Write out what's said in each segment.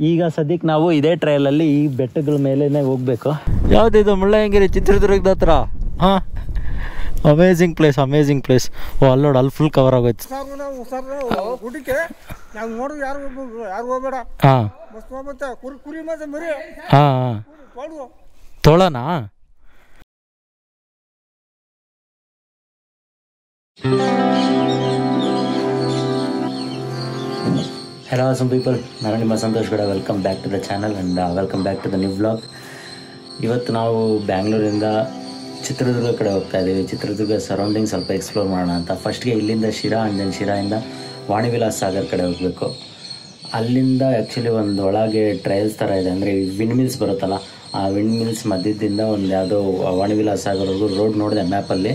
ಈಗ ಸದ್ಯಕ್ಕೆ ನಾವು ಇದೇ ಟ್ರಯಲಲ್ಲಿ ಈ ಬೆಟ್ಟಗಳ ಮೇಲೇ ಹೋಗ್ಬೇಕು. ಯಾವುದಿದು? ಮುಳ್ಳಯ್ಯನಗಿರಿ ಚಿತ್ರದುರ್ಗದ ಹತ್ರ? ಹಾಂ? ಅಮೇಝಿಂಗ್ ಪ್ಲೇಸ್ ಅಮೇಝಿಂಗ್ ಪ್ಲೇಸ್ ಓ ಅಲ್ಲೋಡು ಅಲ್ಲಿ ಫುಲ್ ಕವರ್ ಆಗೋಯ್ತು. ಹುಷಾರು ನಾವು ಹುಷಾರು Thank ನಾವು ಹಲೋ ಸಮ್ ಪೀಪಲ್ ನಾನು ನಿಮ್ಮ Santosh Gowda. Welcome back to the channel and welcome back to the new vlog ಇವತ್ತು ನಾವು ಬ್ಯಾಂಗ್ಳೂರಿಂದ ಚಿತ್ರದುರ್ಗ ಕಡೆ ಹೋಗ್ತಾ ಇದ್ದೀವಿ ಚಿತ್ರದುರ್ಗ ಸರೌಂಡಿಂಗ್ ಸ್ವಲ್ಪ ಎಕ್ಸ್ಪ್ಲೋರ್ ಮಾಡೋಣ ಅಂತ. ಫಸ್ಟ್ಗೆ ಇಲ್ಲಿಂದ ಶಿರಾ ಆ್ಯಂಡ್ ದೆನ್ ಶಿರಾಯಿಂದ ವಾಣಿವಿಲಾಸ್ ಸಾಗರ್ ಕಡೆ ಹೋಗಬೇಕು. ಅಲ್ಲಿಂದ ಆ್ಯಕ್ಚುಲಿ ಒಂದು ಒಳಗೆ ಟ್ರಯಲ್ಸ್ ಥರ ಇದೆ. ಅಂದರೆ ವಿಂಡ್ ಮಿಲ್ಸ್ ಬರುತ್ತಲ್ಲ, ಆ ವಿಂಡ್ ಮಿಲ್ಸ್ ಮಧ್ಯದಿಂದ ಒಂದು ಯಾವುದೋ ವಾಣಿವಿಲಾಸ್ ಸಾಗರ್ವರೆಗೂ ರೋಡ್ ನೋಡಿದೆ ಮ್ಯಾಪಲ್ಲಿ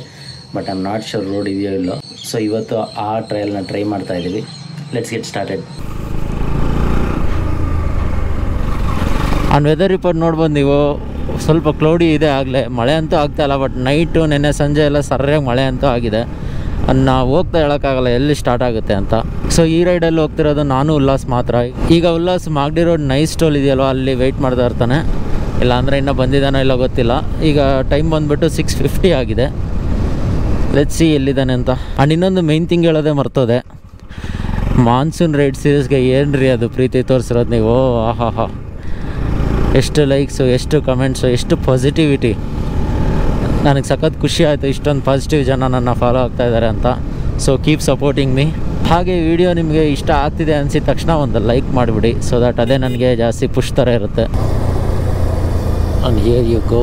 but I am not sure road ಇದೆಯೋ ಇಲ್ಲೋ. ಸೊ ಇವತ್ತು ಆ ಟ್ರಯಲ್ನ ಟ್ರೈ ಮಾಡ್ತಾ ಇದ್ದೀವಿ let's get started on weather report ನೋಡ್ಬೋದು ನೀವು, ಸ್ವಲ್ಪ ಕ್ಲೌಡಿ ಇದೆ ಆಗಲೇ, ಮಳೆ ಅಂತೂ ಆಗ್ತಾ ಇಲ್ಲ ಬಟ್ ನೈಟು ನೆನ್ನೆ ಸಂಜೆ ಎಲ್ಲ ಸರಿಯಾಗಿ ಮಳೆ ಅಂತೂ ಆಗಿದೆ. ನಾವು ಹೋಗ್ತಾ ಹೇಳೋಕ್ಕಾಗಲ್ಲ, ಎಲ್ಲಿ ಸ್ಟಾರ್ಟ್ ಆಗುತ್ತೆ ಅಂತ. ಸೊ ಈ ರೈಡಲ್ಲಿ ಹೋಗ್ತಿರೋದು ನಾನು ಉಲ್ಲಾಸ್ ಮಾತ್ರ. ಈಗ ಉಲ್ಲಾಸ್ ಮಾಗಡಿ ರೋಡ್ ನೈಸ್ ಸ್ಟೋಲ್ ಇದೆಯಲ್ವ, ಅಲ್ಲಿ ವೆಯ್ಟ್ ಮಾಡ್ತಾ ಇರ್ತಾನೆ. ಇಲ್ಲ ಅಂದರೆ ಇನ್ನೂ ಬಂದಿದ್ದಾನೋ ಇಲ್ಲ ಗೊತ್ತಿಲ್ಲ. ಈಗ ಟೈಮ್ ಬಂದುಬಿಟ್ಟು ಸಿಕ್ಸ್ ಫಿಫ್ಟಿ ಆಗಿದೆ. ಸಿ ಎಲ್ಲಿದ್ದಾನೆ ಅಂತ. ಆ್ಯಂಡ್ ಇನ್ನೊಂದು ಮೈನ್ ಥಿಂಗ್ ಹೇಳೋದೇ ಮರ್ತೋದೆ. ಮಾನ್ಸೂನ್ ರೈಡ್ ಸೀರೀಸ್ಗೆ ಏನು ರೀ ಅದು ಪ್ರೀತಿ ತೋರಿಸಿರೋದು ನೀವು? ಆಹಾ ಹಾ ಎಷ್ಟು ಲೈಕ್ಸು ಎಷ್ಟು ಕಮೆಂಟ್ಸು ಎಷ್ಟು ಪಾಸಿಟಿವಿಟಿ ನನಗೆ ಸಖತ್ ಖುಷಿ ಆಯಿತು ಇಷ್ಟೊಂದು ಪಾಸಿಟಿವ್ ಜನ ನನ್ನ ಫಾಲೋ ಆಗ್ತಾ ಇದ್ದಾರೆ ಅಂತ. ಸೊ ಕೀಪ್ ಸಪೋರ್ಟಿಂಗ್ ಮೀ ಹಾಗೆ ವಿಡಿಯೋ ನಿಮಗೆ ಇಷ್ಟ ಆಗ್ತಿದೆ ಅನಿಸಿದ ತಕ್ಷಣ ಒಂದು ಲೈಕ್ ಮಾಡಿಬಿಡಿ. ಸೊ ದಟ್ ಅದೇ ನನಗೆ ಜಾಸ್ತಿ ಪುಷ್ ಥರ ಇರುತ್ತೆ. And here you go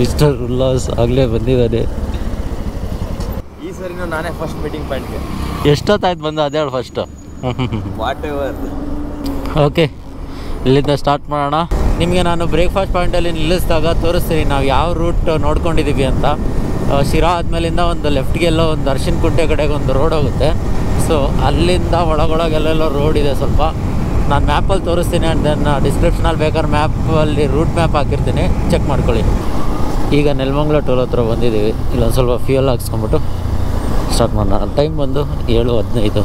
mister Ullas ಆಗಲೇ ಬಂದಿದ್ದಾನೆ. ಈ ಸರಿ ನಾನೇ ಫಸ್ಟ್ ಮೀಟಿಂಗ್ ಪಾಯಿಂಟ್ಗೆ ಎಷ್ಟೊತ್ತಾಯ್ತು ಬಂದು? ಅದೇ ಹೇಳು ಫಸ್ಟು ವಾಟ್ ಎವರ್ ಓಕೆ ಇಲ್ಲಿಂದ ಸ್ಟಾರ್ಟ್ ಮಾಡೋಣ. ನಿಮಗೆ ನಾನು ಬ್ರೇಕ್ಫಾಸ್ಟ್ ಪಾಯಿಂಟಲ್ಲಿ ನಿಲ್ಲಿಸಿದಾಗ ತೋರಿಸ್ತೀನಿ, ನಾವು ಯಾವ ರೂಟ್ ನೋಡ್ಕೊಂಡಿದ್ದೀವಿ ಅಂತ. ಶಿರಾ ಆದಮೇಲಿಂದ ಒಂದು ಲೆಫ್ಟ್ಗೆಲ್ಲೋ ಒಂದು ಅರ್ಶಿನ ಕುಂಟೆ ಕಡೆಗೆ ಒಂದು ರೋಡ್ ಹೋಗುತ್ತೆ. ಸೊ ಅಲ್ಲಿಂದ ಒಳಗೊಳಗೆಲ್ಲೆಲ್ಲೋ ರೋಡ್ ಇದೆ ಸ್ವಲ್ಪ. ನಾನು ಮ್ಯಾಪಲ್ಲಿ ತೋರಿಸ್ತೀನಿ ಆ್ಯಂಡ್ ದೆನ್ ಡಿಸ್ಕ್ರಿಪ್ಷನಲ್ಲಿ ಬೇಕಾದ್ರೆ ಮ್ಯಾಪಲ್ಲಿ ರೂಟ್ ಮ್ಯಾಪ್ ಹಾಕಿರ್ತೀನಿ. ಚೆಕ್ ಮಾಡ್ಕೊಳ್ಳಿ. ಈಗ ನೆಲಮಂಗ್ಲ ಟೋಲ್ ಹತ್ರ ಬಂದಿದ್ದೀವಿ. ಇಲ್ಲೊಂದು ಸ್ವಲ್ಪ ಫ್ಯೂಯಲ್ ಹಾಕ್ಸ್ಕೊಂಬಿಟ್ಟು ಸ್ಟಾರ್ಟ್ ಮಾಡೋಣ. ಟೈಮ್ ಬಂದು ಏಳು ಹದಿನೈದು.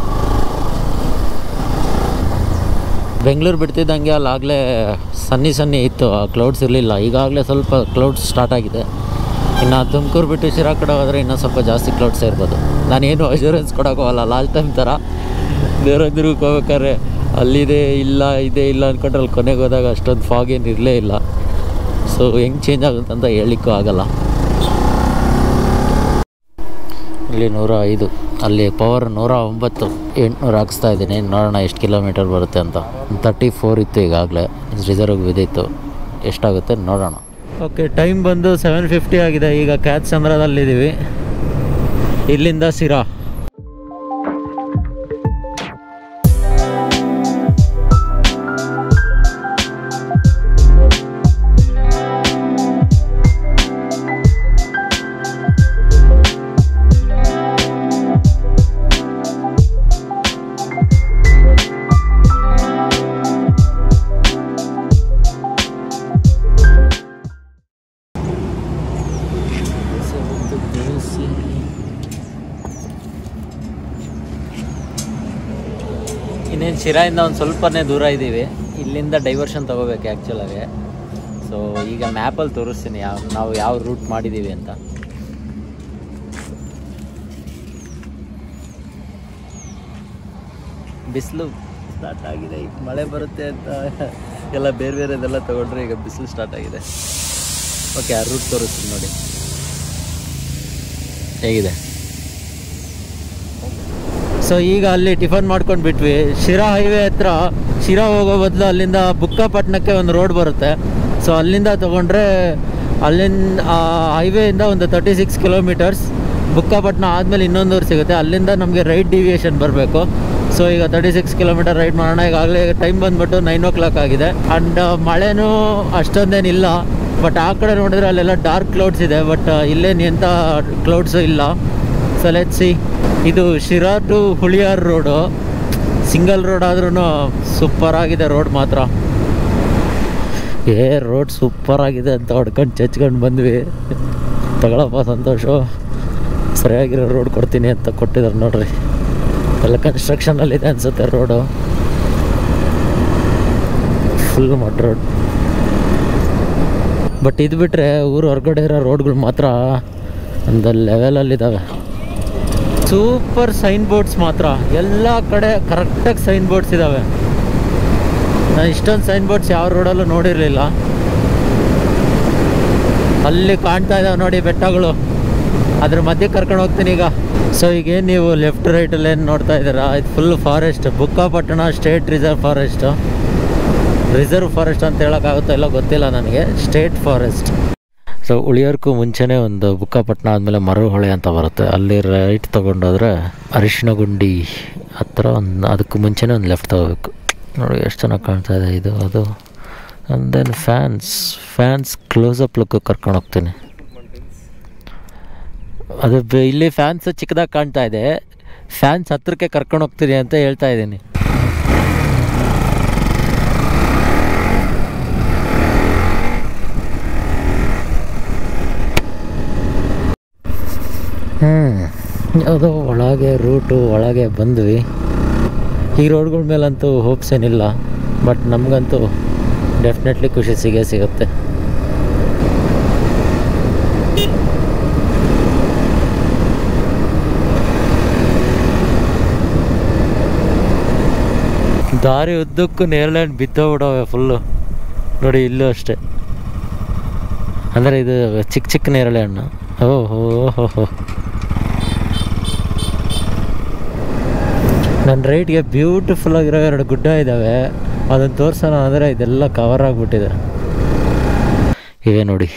ಬೆಂಗಳೂರು ಬಿಡ್ತಿದ್ದಂಗೆ ಅಲ್ಲಾಗಲೇ ಸನ್ನಿ ಸನ್ನಿ ಇತ್ತು, ಆ ಕ್ಲೌಡ್ಸ್ ಇರಲಿಲ್ಲ. ಈಗಾಗಲೇ ಸ್ವಲ್ಪ ಕ್ಲೌಡ್ಸ್ ಸ್ಟಾರ್ಟ್ ಆಗಿದೆ. ಇನ್ನು ತುಮಕೂರು ಬಿಟ್ಟು ಶಿರಾ ಕಡೆ ಹೋದರೆ ಇನ್ನೂ ಸ್ವಲ್ಪ ಜಾಸ್ತಿ ಕ್ಲೌಡ್ಸ್ ಇರ್ಬೋದು. ನಾನೇನು ಅಶ್ಯೂರೆನ್ಸ್ ಕೊಡೋಕ್ಕೋಗಲ್ಲ ಲಾಲ್ ಟೈಮ್ ಥರ ದೇವರಂದ್ರಿಗೆ ಹೋಗ್ಬೇಕಾದ್ರೆ ಅಲ್ಲಿದೆ ಇಲ್ಲ, ಇದೆ ಇಲ್ಲ ಅಂದ್ಕೊಂಡ್ರೆ ಅಲ್ಲಿ ಕೊನೆಗೆ ಹೋದಾಗ ಅಷ್ಟೊಂದು ಫಾಗ್ ಏನು ಇರಲೇ ಇಲ್ಲ. ಸೊ ಹೆಂಗೆ ಚೇಂಜ್ ಆಗುತ್ತೆ ಅಂತ ಹೇಳಲಿಕ್ಕೂ ಆಗಲ್ಲ. ಇಲ್ಲಿ ನೂರ ಐದು. ಅಲ್ಲಿ ಪವರ್ ನೂರ ಒಂಬತ್ತು, ಎಂಟುನೂರು ಹಾಕಿಸ್ತಾ ಇದ್ದೀನಿ. ನೋಡೋಣ ಎಷ್ಟು ಕಿಲೋಮೀಟರ್ ಬರುತ್ತೆ ಅಂತ. ತರ್ಟಿ ಫೋರ್ ಇತ್ತು ಈಗಾಗಲೇ. ರಿಸರ್ವ್ ಬಿದ್ದಿತ್ತು. ಎಷ್ಟಾಗುತ್ತೆ ನೋಡೋಣ. ಓಕೆ ಟೈಮ್ ಬಂದು ಸೆವೆನ್ ಫಿಫ್ಟಿ ಆಗಿದೆ. ಈಗ ಕ್ಯಾಚ್ ಚಂದ್ರದಲ್ಲಿದ್ದೀವಿ ಇಲ್ಲಿಂದ ಸಿರಾ ಶಿರಾಯಿಂದ ಒಂದು ಸ್ವಲ್ಪನೇ ದೂರ ಇದ್ದೀವಿ ಇಲ್ಲಿಂದ ಡೈವರ್ಷನ್ ತೊಗೋಬೇಕು ಆ್ಯಕ್ಚುಲಾಗೆ ಸೊ ಈಗ ಮ್ಯಾಪಲ್ಲಿ ತೋರಿಸ್ತೀನಿ ಯಾವ ನಾವು ಯಾವ ರೂಟ್ ಮಾಡಿದ್ದೀವಿ ಅಂತ. ಬಿಸಿಲು ಸ್ಟಾರ್ಟ್ ಆಗಿದೆ. ಈಗ ಮಳೆ ಬರುತ್ತೆ ಅಂತ ಎಲ್ಲ ಬೇರೆ ಬೇರೆದೆಲ್ಲ ತೊಗೊಂಡ್ರೆ ಈಗ ಬಿಸಿಲು ಸ್ಟಾರ್ಟ್ ಆಗಿದೆ. ಓಕೆ ಆ ರೂಟ್ ತೋರಿಸ್ತೀನಿ ನೋಡಿ. ಹೇಗಿದೆ? ಸೊ ಈಗ ಅಲ್ಲಿ ಟಿಫನ್ ಮಾಡ್ಕೊಂಡು ಬಿಟ್ವಿ. ಶಿರಾ ಹೈವೇ ಹತ್ರ, ಶಿರಾ ಹೋಗೋ ಬದಲು ಅಲ್ಲಿಂದ ಬುಕ್ಕಾಪಟ್ಟಣಕ್ಕೆ ಒಂದು ರೋಡ್ ಬರುತ್ತೆ. ಸೊ ಅಲ್ಲಿಂದ ತೊಗೊಂಡ್ರೆ ಅಲ್ಲಿಂದ ಹೈವೇಯಿಂದ ಒಂದು ತರ್ಟಿ ಸಿಕ್ಸ್ ಕಿಲೋಮೀಟರ್ಸ್ ಬುಕ್ಕಾಪಟ್ಟಣ ಆದಮೇಲೆ ಇನ್ನೊಂದು ಊರು ಸಿಗುತ್ತೆ. ಅಲ್ಲಿಂದ ನಮಗೆ ರೈಟ್ ಡಿವಿಯೇಷನ್ ಬರಬೇಕು. ಸೊ ಈಗ ತರ್ಟಿ ಸಿಕ್ಸ್ ಕಿಲೋಮೀಟರ್ ರೈಡ್ ಮಾಡೋಣ ಈಗಾಗಲೇ ಟೈಮ್ ಬಂದ್ಬಿಟ್ಟು ನೈನ್ ಓ ಕ್ಲಾಕ್ ಆಗಿದೆ ಆ್ಯಂಡ್ ಮಳೆನೂ ಅಷ್ಟೊಂದೇನಿಲ್ಲ. ಬಟ್ ಆ ಕಡೆ ನೋಡಿದ್ರೆ ಅಲ್ಲೆಲ್ಲ ಡಾರ್ಕ್ ಕ್ಲೌಡ್ಸ್ ಇದೆ. ಬಟ್ ಇಲ್ಲೇನು ಎಂಥ ಕ್ಲೌಡ್ಸು ಇಲ್ಲ. ಸೊ ಲೆಟ್ ಸಿ ಇದು Sira to Huliyar road. Single road ಆದ್ರೂ ಸೂಪರ್ ಆಗಿದೆ ರೋಡ್ ಮಾತ್ರ. ಏ, ರೋಡ್ ಸೂಪರ್ ಆಗಿದೆ ಅಂತ ಹೊಡ್ಕೊಂಡು ಚಚ್ಕೊಂಡು ಬಂದ್ವಿ. ತಗೊಳಪ್ಪ ಸಂತೋಷ. ಸರಿಯಾಗಿರೋ ರೋಡ್ ಕೊಡ್ತೀನಿ ಅಂತ ಕೊಟ್ಟಿದ್ದಾರೆ ನೋಡ್ರಿ. ಎಲ್ಲ ಕನ್ಸ್ಟ್ರಕ್ಷನಲ್ಲಿದೆ ಅನಿಸುತ್ತೆ road. Full mud road but ಇದು ಬಿಟ್ಟರೆ ಊರು ಹೊರಗಡೆ ಇರೋ ರೋಡ್ಗಳು ಮಾತ್ರ ಒಂದು ಲೆವೆಲಲ್ಲಿದ್ದಾವೆ ಸೂಪರ್ ಸೈನ್ ಬೋರ್ಡ್ಸ್ ಮಾತ್ರ. ಎಲ್ಲ ಕಡೆ ಕರೆಕ್ಟಾಗಿ ಸೈನ್ ಬೋರ್ಡ್ಸ್ ಇದ್ದಾವೆ ನಾನು ಇಷ್ಟೊಂದು ಸೈನ್ ಬೋರ್ಡ್ಸ್ ಯಾವ ರೋಡಲ್ಲೂ ನೋಡಿರಲಿಲ್ಲ. ಅಲ್ಲಿ ಕಾಣ್ತಾ ಇದ್ದಾವೆ ನೋಡಿ ಬೆಟ್ಟಗಳು. ಅದ್ರ ಮಧ್ಯೆ ಕರ್ಕೊಂಡು ಹೋಗ್ತೀನಿ ಈಗ. ಸೊ ಈಗ ನೀವು ಲೆಫ್ಟ್ ರೈಟಲ್ಲಿ ಏನು ನೋಡ್ತಾ ಇದ್ದೀರಾ? ಇದು full forest Bukkapatna state reserve forest reserve forest ಅಂತ ಹೇಳೋಕ್ಕಾಗುತ್ತೋ ಇಲ್ಲ ಗೊತ್ತಿಲ್ಲ ನನಗೆ. ಸ್ಟೇಟ್ ಫಾರೆಸ್ಟ್ ಸೊ ಉಳಿಯೋರ್ಗೂ ಮುಂಚೆನೇ ಒಂದು ಬುಕ್ಕಾಪಟ್ಟಣ ಆದಮೇಲೆ ಮರುಹೊಳೆ ಅಂತ ಬರುತ್ತೆ. ಅಲ್ಲಿ ರೈಟ್ ತೊಗೊಂಡೋದ್ರೆ ಅರಿಶಿನಗುಂಡಿ ಹತ್ರ ಒಂದು, ಅದಕ್ಕೂ ಮುಂಚೆನೇ ಒಂದು ಲೆಫ್ಟ್ ತಗೋಬೇಕು. ನೋಡಿ ಎಷ್ಟು ಚೆನ್ನಾಗಿ ಕಾಣ್ತಾ ಇದೆ ಇದು, ಅದು. And then fans fans closeup look ಕರ್ಕೊಂಡು ಹೋಗ್ತೀನಿ. ಅದು ಇಲ್ಲಿ ಫ್ಯಾನ್ಸ್ ಚಿಕ್ಕದಾಗಿ ಕಾಣ್ತಾ ಇದೆ. ಫ್ಯಾನ್ಸ್ ಹತ್ರಕ್ಕೆ ಕರ್ಕೊಂಡು ಹೋಗ್ತೀನಿ ಅಂತ ಹೇಳ್ತಾ ಇದ್ದೀನಿ. ಹ್ಞೂ ಯಾವುದೋ ಒಳಗೆ ರೂಟು ಒಳಗೆ ಬಂದ್ವಿ. ಈ ರೋಡ್ಗಳ ಮೇಲಂತೂ ಹೋಪ್ಸ್ ಏನಿಲ್ಲ ಬಟ್ ನಮಗಂತೂ ಡೆಫಿನೆಟ್ಲಿ ಖುಷಿ ಸಿಗೇ ಸಿಗುತ್ತೆ. ದಾರಿ ಉದ್ದಕ್ಕೂ ನೇರ್ಲ್ಯಾಂಡ್ ಬಿದ್ದೋಗ್ಬಿಡವೆ ಫುಲ್ಲು ನೋಡಿ ಇಲ್ಲೂ ಅಷ್ಟೇ. ಅಂದರೆ ಇದು ಚಿಕ್ಕ ಚಿಕ್ಕ ನೇರಳೆ ಹಣ್ಣು ಓಹೋ ಹೋ ಹೋ ನನ್ನ ರೈಟ್ಗೆ ಬ್ಯೂಟಿಫುಲ್ ಆಗಿರೋ ಎರಡು ಗುಡ್ಡ ಇದ್ದಾವೆ ಅದನ್ನು ತೋರಿಸೋಣ ಅಂದರೆ ಇದೆಲ್ಲ ಕವರ್ ಆಗಿಬಿಟ್ಟಿದೆ. ಇವೆ ನೋಡಿ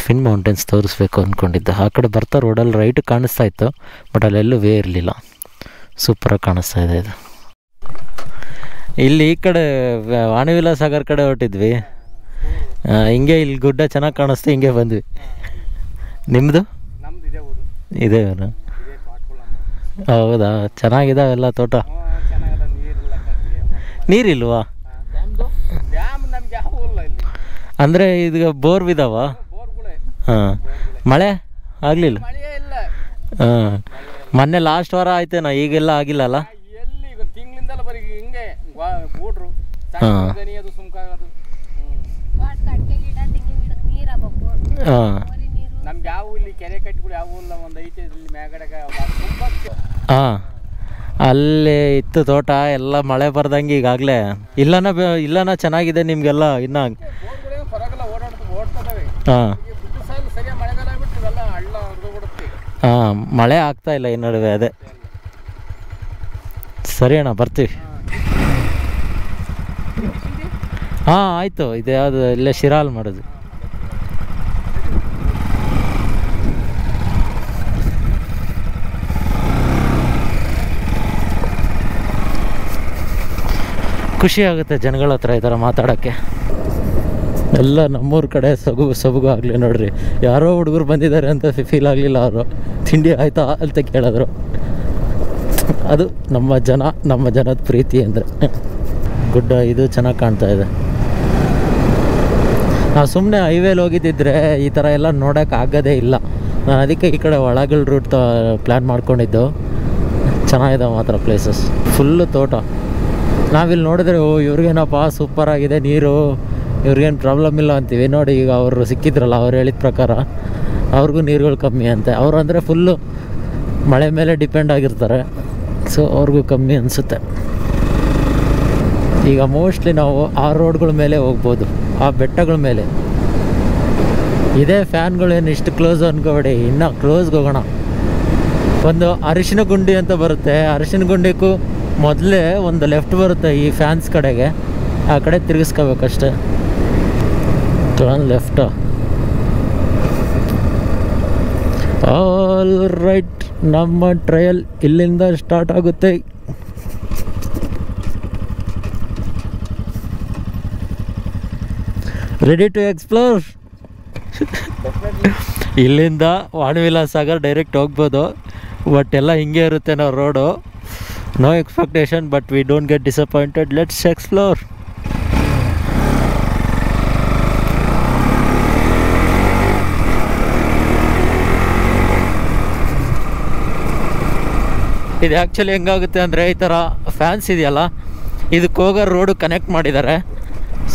ಟ್ವಿನ್ ಮೌಂಟೇನ್ಸ್ ತೋರಿಸ್ಬೇಕು ಅಂದ್ಕೊಂಡಿದ್ದೆ ಆ ಕಡೆ ಬರ್ತಾ ರೋಡಲ್ಲಿ ರೈಟ್ ಕಾಣಿಸ್ತಾ ಇತ್ತು ಬಟ್ ಅಲ್ಲೆಲ್ಲೂ ವೇ ಇರಲಿಲ್ಲ. ಸೂಪರಾಗಿ ಕಾಣಿಸ್ತಾ ಇದೆ ಇದು. ಇಲ್ಲಿ ಈ ಕಡೆ ವಾಣಿವಿಲ ಸಾಗರ್ ಕಡೆ ಹೊರಟಿದ್ವಿ. ಹಿಂಗೆ ಇಲ್ಲಿ ಗುಡ್ಡ ಚೆನ್ನಾಗಿ ಕಾಣಿಸ್ತು ಹಿಂಗೆ ಬಂದ್ವಿ. ನಿಮ್ಮದು ನಮ್ದು ಇದೆ ಊರು ಇದೆ ಇದೇ ತೋಟಗಳು ನಮ್ಮ ಹೌದಾ? ಚೆನ್ನಾಗಿದಾವೆಲ್ಲ ತೋಟ? ನೀರಿಲ್ವಾ ಡ್ಯಾಮ್ದು? ಡ್ಯಾಮ್ ನಮ್ಗೆ ಯಾವ ಇಲ್ಲ ಇಲ್ಲಿ. ಅಂದರೆ ಇದು ಬೋರ್ ಬಿದಾವ ಹಾಂ. ಮಳೆ ಆಗಲಿಲ್ಲ? ಮಳೆಯೇ ಇಲ್ಲ. ಹಾಂ. ಮೊನ್ನೆ ಲಾಸ್ಟ್ ವಾರ ಆಯ್ತೇನ ಈಗೆಲ್ಲ ಆಗಿಲ್ಲಲ್ಲ? ಹಾ. ಹಾಂ. ನಮ್ಗೆ ಯಾವ ಇಲ್ಲಿ ಕೆರೆ ಕಟ್ಟಿಗಳು ಯಾವ ಇಲ್ಲ ಒಂದು ಐತೆ ಇಲ್ಲಿ ಮ್ಯಾಗಡೆ ಹಾಂ ಅಲ್ಲಿ ಇತ್ತು ತೋಟ ಎಲ್ಲ ಮಳೆ ಬರ್ದಂಗೆ ಈಗಾಗಲೇ. ಇಲ್ಲನ ಇಲ್ಲನ ಚೆನ್ನಾಗಿದೆ ನಿಮಗೆಲ್ಲ ಇನ್ನ. ಹಾಂ ಹಾಂ ಮಳೆ ಆಗ್ತಾ ಇಲ್ಲ ಈ ನಡುವೆ ಅದೇ. ಸರಿ ಅಣ್ಣ ಬರ್ತೀವಿ. ಹಾಂ. ಆಯಿತು. ಇದು ಯಾವುದು ಇಲ್ಲೇ ಶಿರಾಲ್ ಮಾಡೋದು. ಖುಷಿ ಆಗುತ್ತೆ ಜನಗಳ ಹತ್ರ ಈ ಥರ ಮಾತಾಡೋಕ್ಕೆ. ಎಲ್ಲ ನಮ್ಮೂರ ಕಡೆ ಸೊಗು ಸೊಬಗು ಆಗಲಿ ನೋಡ್ರಿ. ಯಾರೋ ಹುಡುಗರು ಬಂದಿದ್ದಾರೆ ಅಂತ ಫೀಲ್ ಆಗಲಿಲ್ಲ ಅವರು. ತಿಂಡಿ ಆಯ್ತಾ ಅಂತ ಕೇಳಿದ್ರು. ಅದು ನಮ್ಮ ಜನ, ನಮ್ಮ ಜನದ ಪ್ರೀತಿ ಅಂದರೆ. ಗುಡ್ಡ ಇದು ಚೆನ್ನಾಗಿ ಕಾಣ್ತಾ ಇದೆ. ನಾವು ಸುಮ್ಮನೆ ಹೈವೇಲಿ ಹೋಗಿದ್ದಿದ್ರೆ ಈ ಥರ ಎಲ್ಲ ನೋಡೋಕೆ ಆಗೋದೇ ಇಲ್ಲ. ನಾನು ಅದಕ್ಕೆ ಈ ಕಡೆ ಒಳಗಳ ರೂಟ್ ಪ್ಲ್ಯಾನ್ ಮಾಡ್ಕೊಂಡಿದ್ದು. ಚೆನ್ನಾಗಿದೆ ಮಾತ್ರ ಪ್ಲೇಸಸ್ ಫುಲ್ಲು ತೋಟ. ನಾವಿಲ್ಲಿ ನೋಡಿದ್ರೆ, ಓ, ಇವ್ರಿಗೇನಪ್ಪ ಸೂಪರ್ ಆಗಿದೆ ನೀರು, ಇವ್ರಿಗೇನು ಪ್ರಾಬ್ಲಮ್ ಇಲ್ಲ ಅಂತೀವಿ. ನೋಡಿ, ಈಗ ಅವರು ಸಿಕ್ಕಿದ್ರಲ್ಲ, ಅವ್ರು ಹೇಳಿದ ಪ್ರಕಾರ ಅವ್ರಿಗೂ ನೀರುಗಳು ಕಮ್ಮಿ ಅಂತೆ. ಅವರು ಅಂದರೆ ಫುಲ್ಲು ಮಳೆ ಮೇಲೆ ಡಿಪೆಂಡ್ ಆಗಿರ್ತಾರೆ. ಸೊ ಅವ್ರಿಗೂ ಕಮ್ಮಿ ಅನಿಸುತ್ತೆ. ಈಗ ಮೋಸ್ಟ್ಲಿ ನಾವು ಆ ರೋಡ್ಗಳ ಮೇಲೆ ಹೋಗ್ಬೋದು, ಆ ಬೆಟ್ಟಗಳ ಮೇಲೆ. ಇದೇ ಫ್ಯಾನ್ಗಳೇನು ಇಷ್ಟು ಕ್ಲೋಸ್ ಅನ್ಕೋಬೇಡಿ, ಇನ್ನೂ ಕ್ಲೋಸ್ಗೆ ಹೋಗೋಣ. ಒಂದು ಅರಿಶಿನ ಗುಂಡಿ ಅಂತ ಬರುತ್ತೆ. ಅರಿಶಿನ ಗುಂಡಿಗೂ ಮೊದಲೇ ಒಂದು ಲೆಫ್ಟ್ ಬರುತ್ತೆ ಈ ಫ್ಯಾನ್ಸ್ ಕಡೆಗೆ. ಆ ಕಡೆ ತಿರುಗಿಸ್ಕೋಬೇಕಷ್ಟೆ. ಟರ್ನ್ ಲೆಫ್ಟ್ ಆಲ್ ರೈಟ್ ನಮ್ಮ ಟ್ರಯಲ್ ಇಲ್ಲಿಂದ ಸ್ಟಾರ್ಟ್ ಆಗುತ್ತೆ. ರೆಡಿ ಟು ಎಕ್ಸ್ಪ್ಲೋರ್ ಇಲ್ಲಿಂದ ವಾಣವಿಲಾಸ್ ಸಾಗರ್ ಡೈರೆಕ್ಟ್ ಹೋಗ್ಬೋದು. ಬಟ್ ಎಲ್ಲ ಹಿಂಗೆ ಇರುತ್ತೆ ನಾವು road no expectation, but we don't get disappointed. Let's explore. ಇದು ಆ್ಯಕ್ಚುಲಿ ಹೆಂಗಾಗುತ್ತೆ ಅಂದರೆ ಈ ಥರ ಫ್ಯಾನ್ಸ್ ಇದೆಯಲ್ಲ? ಇದಕ್ಕೆ ಹೋಗೋ ರೋಡು ಕನೆಕ್ಟ್ ಮಾಡಿದ್ದಾರೆ.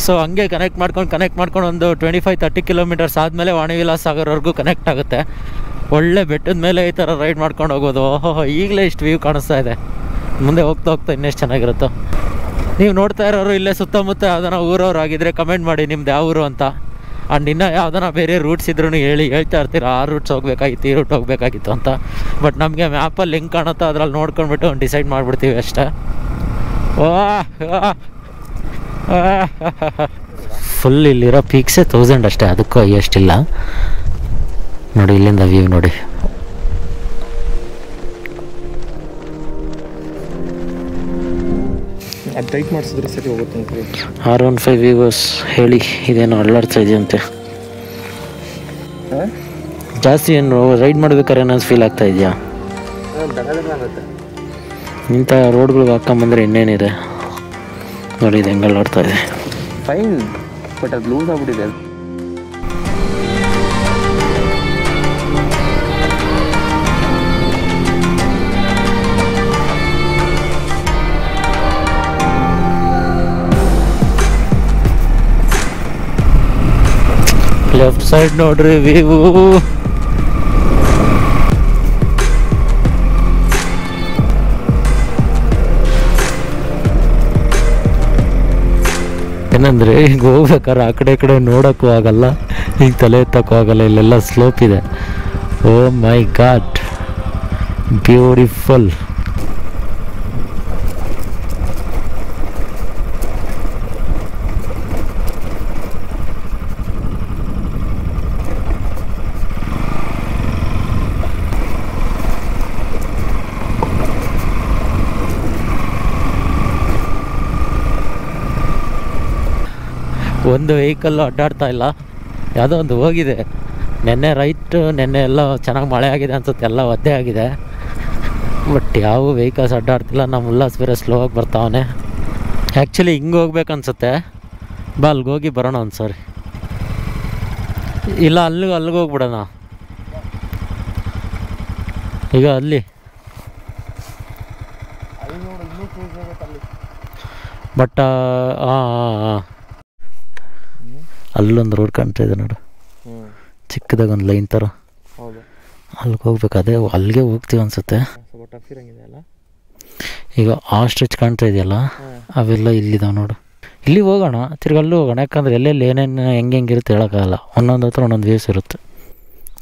ಸೊ ಹಂಗೆ ಕನೆಕ್ಟ್ ಮಾಡ್ಕೊಂಡು ಕನೆಕ್ಟ್ ಮಾಡ್ಕೊಂಡು ಒಂದು ಟ್ವೆಂಟಿ ಫೈವ್ ತರ್ಟಿ ಕಿಲೋಮೀಟರ್ಸ್ ಆದಮೇಲೆ ವಾಣಿವಿಲಾಸ್ ಸಾಗರ್ವರೆಗೂ ಕನೆಕ್ಟ್ ಆಗುತ್ತೆ. ಒಳ್ಳೆ ಬೆಟ್ಟದ ಮೇಲೆ ಈ ಥರ ರೈಡ್ ಮಾಡ್ಕೊಂಡು ಹೋಗೋದು. ಓಹೋ ಈಗಲೇ ಇಷ್ಟು ವ್ಯೂ ಕಾಣಿಸ್ತಾ ಇದೆ. ಮುಂದೆ ಹೋಗ್ತಾ ಹೋಗ್ತಾ ಇನ್ನೆಷ್ಟು ಚೆನ್ನಾಗಿರುತ್ತೋ. ನೀವು ನೋಡ್ತಾ ಇರೋರು ಇಲ್ಲೇ ಸುತ್ತಮುತ್ತ ಯಾವ್ದಾನ ಊರವ್ರು ಆಗಿದ್ರೆ ಕಮೆಂಟ್ ಮಾಡಿ ನಿಮ್ದು ಯಾವ ಊರು ಅಂತ. ಆ್ಯಂಡ್ ಇನ್ನೂ ಯಾವ್ದಾನ ಬೇರೆ ರೂಟ್ಸ್ ಇದ್ರೂ ಹೇಳಿ, ಹೇಳ್ತಾ ಇರ್ತೀರ, ಆ ರೂಟ್ಸ್ ಹೋಗ್ಬೇಕಾಗಿತ್ತು, ಈ ರೂಟ್ ಹೋಗ್ಬೇಕಾಗಿತ್ತು ಅಂತ. ಬಟ್ ನಮಗೆ ಮ್ಯಾಪಲ್ಲಿ ಹೆಂಗೆ ಕಾಣುತ್ತೋ ಅದ್ರಲ್ಲಿ ನೋಡ್ಕೊಂಡ್ಬಿಟ್ಟು ಒಂದು ಡಿಸೈಡ್ ಮಾಡಿಬಿಡ್ತೀವಿ ಅಷ್ಟೇ. ಫುಲ್ ಇಲ್ಲಿರೋ ಪೀಕ್ಸೇ ತೌಸಂಡ್ ಅಷ್ಟೇ, ಅದಕ್ಕೂ ಎಷ್ಟಿಲ್ಲ ನೋಡಿ ಇಲ್ಲಿಂದ ವ್ಯೂ ನೋಡಿ. ಅದು ಟೈಟ್ ಮಾಡಿಸಿದ್ರೆ ಸರಿ ಹೋಗುತ್ತೆ ಅಂತೀವಿ ಆರ್ ಒನ್ ಫೈವ್ ವಿವೋಸ್ ಹೇಳಿ ಇದೇನು ಅಳ್ಳಾಡ್ತಾ ಇದೆಯಂತೆ ಜಾಸ್ತಿ ಏನು ರೈಡ್ ಮಾಡ್ಬೇಕಾದ್ರೆ ಏನಾದ್ರು ಫೀಲ್ ಆಗ್ತಾ ಇದೆಯಾ? ಇಂಥ ರೋಡ್ಗಳಿಗೆ ಹಾಕೊಂಬಂದ್ರೆ ಇನ್ನೇನಿದೆ? ನೋಡಿ ಇದು ಹೆಂಗೆ ಅಲ್ಲಾಡ್ತಾ ಇದೆ. ಫೈನ್ ಬಟ್ ಅದು ಲೂಸ್ ಆಗ್ಬಿಟ್ಟಿದೆ. ಲೆಫ್ಟ್ ಸೈಡ್ ನೋಡ್ರಿ ವ್ಯೂ ಏನಂದ್ರೆ, ಈಗ ಹೋಗ್ಬೇಕಾದ್ರೆ ಆ ಕಡೆ ಈ ಕಡೆ ನೋಡೋಕ್ಕೂ ಆಗಲ್ಲ. ಈಗ ತಲೆ ಎತ್ತಕ್ಕೂ ಆಗಲ್ಲ, ಇಲ್ಲೆಲ್ಲ ಸ್ಲೋಪ್ ಇದೆ. ಓ ಮೈ ಗಾಡ್ ಬ್ಯೂಟಿಫುಲ್ ಒಂದು ವೆಹಿಕಲ್ಲು ಅಡ್ಡಾಡ್ತಾ ಇಲ್ಲ. ಯಾವುದೋ ಒಂದು ಹೋಗಿದೆ. ನೆನ್ನೆ ರೈಟ್ ನೆನ್ನೆ ಎಲ್ಲ ಚೆನ್ನಾಗಿ ಮಳೆ ಆಗಿದೆ ಅನ್ಸುತ್ತೆ ಎಲ್ಲ ಒದ್ದೆ ಆಗಿದೆ. ಬಟ್ ಯಾವ ವೆಹಿಕಲ್ಸ್ ಅಡ್ಡಾಡ್ತಿಲ್ಲ ನಮ್ಮ ಉಲ್ಲಾಸ್ ಬೇರೆ ಸ್ಲೋ ಆಗಿ ಬರ್ತಾವನೆ. ಆ್ಯಕ್ಚುಲಿ ಹಿಂಗೆ ಹೋಗ್ಬೇಕು ಅನ್ಸುತ್ತೆ. ಬಾ ಅಲ್ಲಿಗೆ ಹೋಗಿ ಬರೋಣ ಒಂದು ಸಾರಿ ಇಲ್ಲ ಅಲ್ಲಿಗೆ ಅಲ್ಲಿಗೆ ಹೋಗ್ಬಿಡೋಣ. ಈಗ ಅಲ್ಲಿ. ಬಟ್ ಹಾಂ ಹಾಂ ಹಾಂ ಅಲ್ಲೊಂದು ರೋಡ್ ಕಾಣ್ತಾ ಇದೆ ನೋಡು. ಚಿಕ್ಕದಾಗ ಒಂದು ಲೈನ್ ಥರ ಅಲ್ಲಿಗೆ ಹೋಗ್ಬೇಕು. ಅದೇ ಅಲ್ಲಿಗೆ ಹೋಗ್ತೀವಿ ಅನ್ಸುತ್ತೆ. ಈಗ ಆ ಸ್ಟ್ರೆಚ್ ಕಾಣ್ತಾ ಇದೆಯಲ್ಲ? ಅವೆಲ್ಲ ಇಲ್ಲಿದಾವೆ ನೋಡು. ಇಲ್ಲಿ ಹೋಗೋಣ. ತಿರ್ಗಿ ಅಲ್ಲೂ ಹೋಗೋಣ. ಯಾಕಂದ್ರೆ ಎಲ್ಲೆಲ್ಲಿ ಏನೇನು ಹೆಂಗೆ ಹೆಂಗಿರುತ್ತೆ ಹೇಳೋಕ್ಕಾಗಲ್ಲ. ಒಂದೊಂದು ಹತ್ರ ಒಂದೊಂದು ವೇಸ್ ಇರುತ್ತೆ.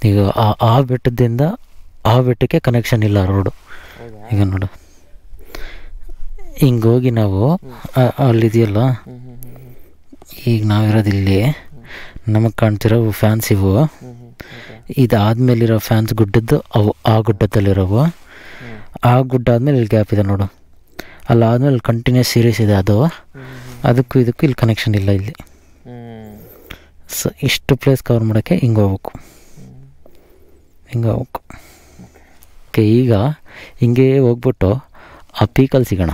ಈಗ ಆ ಆ ಬೆಟ್ಟದಿಂದ ಆ ಬೆಟ್ಟಕ್ಕೆ ಕನೆಕ್ಷನ್ ಇಲ್ಲ ರೋಡು ಈಗ ನೋಡು. ಹಿಂಗೋಗಿ ಹೋಗಿ ನಾವು ಅಲ್ಲಿದೆಯಲ್ಲ? ಈಗ ನಾವಿರೋದು ಇಲ್ಲಿ. ನಮಗೆ ಕಾಣ್ತಿರೋ ಫ್ಯಾನ್ಸ್ ಇವು. ಇದಾದ್ಮೇಲೆ ಇರೋ ಇದಾದ್ಮೇಲಿರೋ ಫ್ಯಾನ್ಸ್ ಗುಡ್ಡದ್ದು ಅವು ಆ ಗುಡ್ಡದಲ್ಲಿರೋವು. ಆ ಗುಡ್ಡ ಆದಮೇಲೆ ಇಲ್ಲಿ ಗ್ಯಾಪ್ ಇದೆ ನೋಡು. ಅಲ್ಲಿ ಆದಮೇಲೆ ಕಂಟಿನ್ಯೂಸ್ ಸೀರೀಸ್ ಇದೆ ಅದು. ಅದಕ್ಕೂ ಇದಕ್ಕೂ ಇಲ್ಲಿ ಕನೆಕ್ಷನ್ ಇಲ್ಲ ಇಲ್ಲಿ. ಸೊ ಇಷ್ಟು ಪ್ಲೇಸ್ ಕವರ್ ಮಾಡೋಕ್ಕೆ ಹಿಂಗೆ ಹೋಗ್ಬೇಕು. ಹಿಂಗೆ ಹೋಗ್ಬೇಕು. ಓಕೆ ಈಗ ಹಿಂಗೆ ಹೋಗ್ಬಿಟ್ಟು ಆ ಪೀಕಲ್ಲಿ ಸಿಗೋಣ.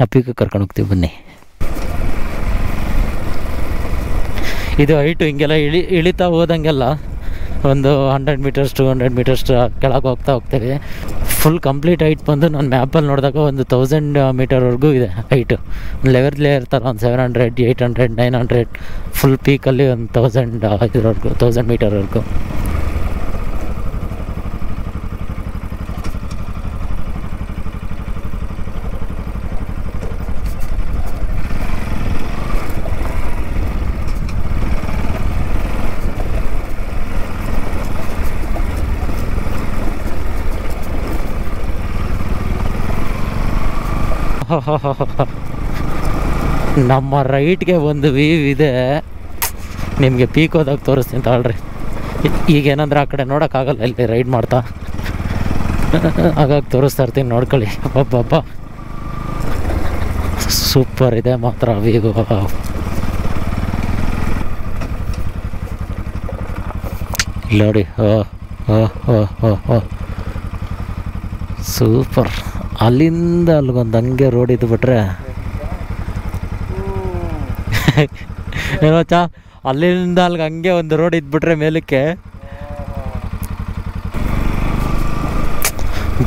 ಆ ಪೀಕಿಗೆ ಕರ್ಕೊಂಡು ಹೋಗ್ತೀವಿ ಬನ್ನಿ. ಇದು ಹೈಟು ಹಿಂಗೆಲ್ಲ ಇಳಿ, ಇಳಿತಾ ಹೋದಂಗೆಲ್ಲ ಒಂದು hundred metres, two hundred metres ಕೆಳಗೆ ಹೋಗ್ತಾ ಹೋಗ್ತೀವಿ. ಫುಲ್ ಕಂಪ್ಲೀಟ್ ಹೈಟ್ ಬಂದು ನಾನು ಮ್ಯಾಪಲ್ಲಿ ನೋಡಿದಾಗ ಒಂದು ತೌಸಂಡ್ ಮೀಟರ್ವರೆಗೂ ಇದೆ ಹೈಟು ಲೆವೆಲ್ ಲೇಯರ್ ಥರ ಒಂದು seven hundred eight hundred nine hundred full ಪೀಕಲ್ಲಿ ಒಂದು ತೌಸಂಡ್ ಇದ್ರವರೆಗೂ ತೌಸಂಡ್ ಮೀಟರ್ವರೆಗೂ ನಮ್ಮ ರೈಟ್ಗೆ ಒಂದು ವೀವ್ ಇದೆ. ನಿಮಗೆ ಪೀಕ್ ಹೋದಾಗ ತೋರಿಸ್ತೀನಿ ತಾಳ್ರಿ. ಈಗ ಏನಂದ್ರೆ ಆ ಕಡೆ ನೋಡೋಕ್ಕಾಗಲ್ಲ ಇಲ್ಲಿ ರೈಡ್ ಮಾಡ್ತಾ. ಹಾಗಾಗಿ ತೋರಿಸ್ತಾ ಇರ್ತೀನಿ, ನೋಡ್ಕೊಳ್ಳಿ. ಅಬ್ಬಬ್ಬ ಸೂಪರ್ ಇದೆ ಮಾತ್ರ ವೀವ್ ನೋಡಿ. ಓ ಓ ಓ ಓ ಸೂಪರ್ ಅಲ್ಲಿಂದ ಅಲ್ಲಿಗೊಂದು ಹಂಗೆ ರೋಡ್ ಇದ್ದು ಬಿಟ್ರೆ. ಏನೋ ಚಾ ಅಲ್ಲಿಂದ ಅಲ್ಲಿಗೆ ಹಂಗೆ ಒಂದು ರೋಡ್ ಇದ್ಬಿಟ್ರೆ ಮೇಲಕ್ಕೆ.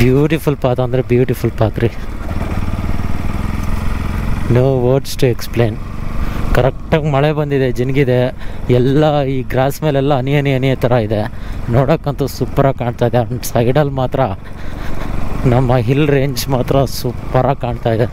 ಬ್ಯೂಟಿಫುಲ್ ಪಾತ್ ಅಂದರೆ ಬ್ಯೂಟಿಫುಲ್ ಪಾತ್ ರೀ. ನೋ ವರ್ಡ್ಸ್ ಟು ಎಕ್ಸ್ಪ್ಲೇನ್ ಕರೆಕ್ಟಾಗಿ ಮಳೆ ಬಂದಿದೆ ಜಿನ್ಗಿದೆ. ಎಲ್ಲ ಈ ಗ್ರಾಸ್ ಮೇಲೆಲ್ಲ ಹನಿ ಹನಿ ಹನಿ ಥರ ಇದೆ. ನೋಡೋಕ್ಕಂತೂ ಸೂಪರಾಗಿ ಕಾಣ್ತಾ ಇದೆ. ಸೈಡಲ್ಲಿ ಮಾತ್ರ ನಮ್ಮ ಹಿಲ್ ರೇಂಜ್ ಮಾತ್ರ ಸೂಪರಾಗಿ ಕಾಣ್ತಾ ಇದೆ.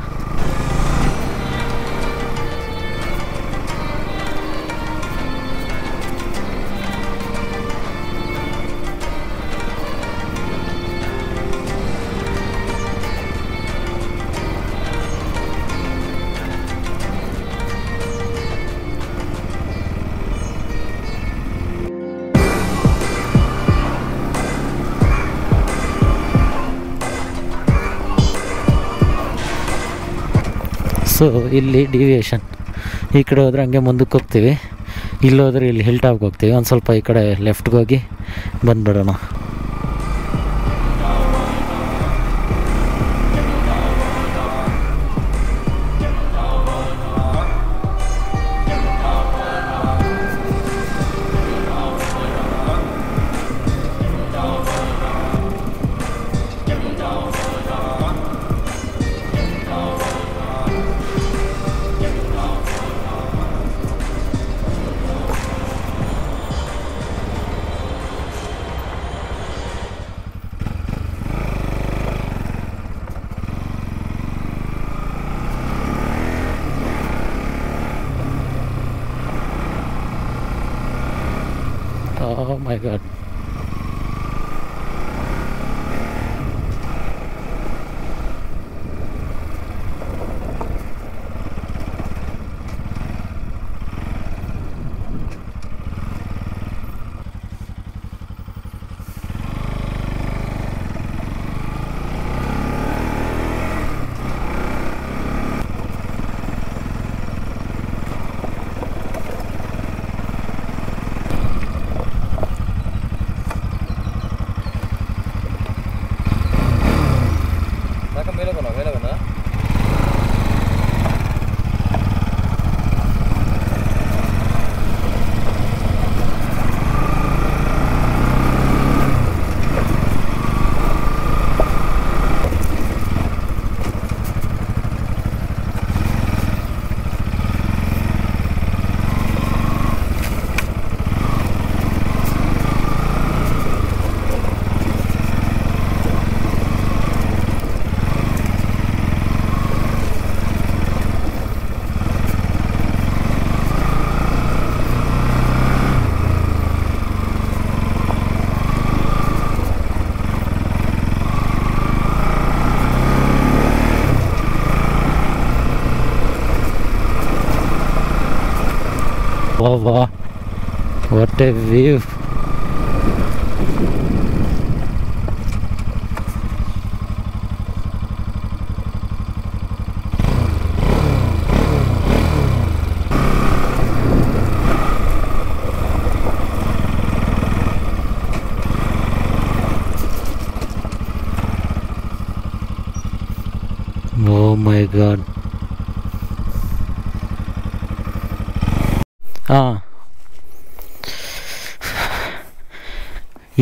ಸೊ ಇಲ್ಲಿ ಡಿವಿಯೇಷನ್ ಈ ಕಡೆ ಹೋದರೆ ಹಂಗೆ ಮುಂದಕ್ಕೆ ಹೋಗ್ತೀವಿ. ಇಲ್ಲೋದ್ರೆ ಇಲ್ಲಿ ಹಿಲ್ ಟಾಪ್ಗೆ ಹೋಗ್ತೀವಿ. ಒಂದು ಸ್ವಲ್ಪ ಈ ಕಡೆ ಲೆಫ್ಟ್ಗೆ ಹೋಗಿ ಬಂದ್ಬಿಡೋಣ. Oh my god. Wow. What a view.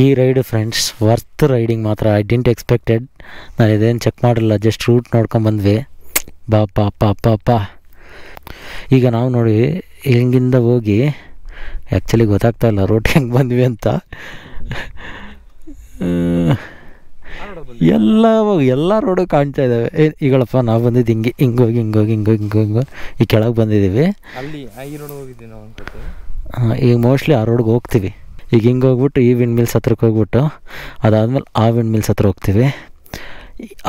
ಈ ರೈಡ್ ಫ್ರೆಂಡ್ಸ್ ವರ್ತ್ ರೈಡಿಂಗ್ ಮಾತ್ರ. ಐ ಡಿಂಟ್ ಎಕ್ಸ್ಪೆಕ್ಟೆಡ್ ನಾನು ಇದೇನು ಚೆಕ್ ಮಾಡಿಲ್ಲ ಜಸ್ಟ್ ರೂಟ್ ನೋಡ್ಕೊಂಡು ಬಂದ್ವಿ. ಬಾ ಪಾ ಪಾ ಪಾ ಪಾ ಈಗ ನಾವು ನೋಡಿ ಹಿಂಗಿಂದ ಹೋಗಿ ಆ್ಯಕ್ಚುಲಿ ಗೊತ್ತಾಗ್ತಾ ಇಲ್ಲ ರೋಡ್ ಹೆಂಗೆ ಬಂದ್ವಿ ಅಂತ. ಎಲ್ಲ ಎಲ್ಲ ರೋಡು ಕಾಣ್ತಾ ಇದ್ದಾವೆ ಏ ಈಗಳಪ್ಪ ನಾವು ಬಂದಿದ್ದು ಹಿಂಗೆ ಹಿಂಗೋಗಿ ಹಿಂಗೋಗಿ ಹಿಂಗೋಗಿ ಹಿಂಗೋಗಿ ಹಿಂಗೋ ಈ ಕೆಳಗೆ ಬಂದಿದ್ದೀವಿ ಅಲ್ಲಿ ಈ ರೋಡ್ ಹೋಗಿದ್ವಿ ನಾವು ಅನ್ಕೋತೀವಿ. ಈಗ ಮೋಸ್ಟ್ಲಿ ಆ ರೋಡ್ಗೆ ಹೋಗ್ತೀವಿ. ಈಗ ಹಿಂಗೆ ಹೋಗ್ಬಿಟ್ಟು ಈ ವಿಂಡ್ ಮಿಲ್ಸ್ ಹತ್ರಕ್ಕೆ ಹೋಗ್ಬಿಟ್ಟು ಅದಾದ್ಮೇಲೆ ಆ ವಿಂಡ್ ಮಿಲ್ಸ್ ಹತ್ರ ಹೋಗ್ತೀವಿ.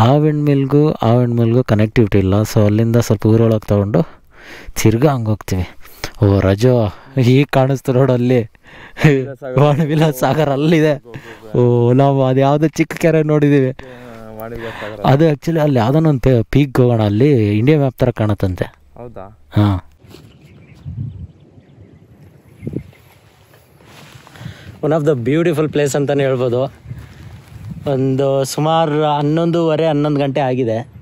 ಆ ವಿಂಡ್ ಮಿಲ್ಗೂ ಆ ವಿಂಡ್ ಮಿಲ್ಗೂ ಕನೆಕ್ಟಿವಿಟಿ ಇಲ್ಲ. ಸೊ ಅಲ್ಲಿಂದ ಸ್ವಲ್ಪ ಊರೊಳಗೆ ತೊಗೊಂಡು ತಿರ್ಗಾ ಹಂಗೆ ಹೋಗ್ತೀವಿ. ಓ ರಜೋ. ಈಗ ಕಾಣಿಸ್ತು ರೋಡ್ ಅಲ್ಲಿ. ವಾಣವಿಲ ಸಾಗರ್ ಅಲ್ಲಿದೆ. ಓ ನಾವು ಅದು ಯಾವುದೋ ಚಿಕ್ಕ ಕೆರೆ ನೋಡಿದ್ದೀವಿ ಅದು ಆ್ಯಕ್ಚುಲಿ ಅಲ್ಲಿ ಯಾವುದೋ ಒಂದು ಪೀಕ್ ಹೋಗೋಣ ಅಲ್ಲಿ ಇಂಡಿಯಾ ಮ್ಯಾಪ್ ಥರ ಕಾಣುತ್ತಂತೆ. ಹೌದಾ? ಹಾಂ. One of the beautiful place ಅಂತಲೇ ಹೇಳ್ಬೋದು. ಒಂದು ಸುಮಾರು ಹನ್ನೊಂದುವರೆ ಹನ್ನೊಂದು ಗಂಟೆ ಆಗಿದೆ.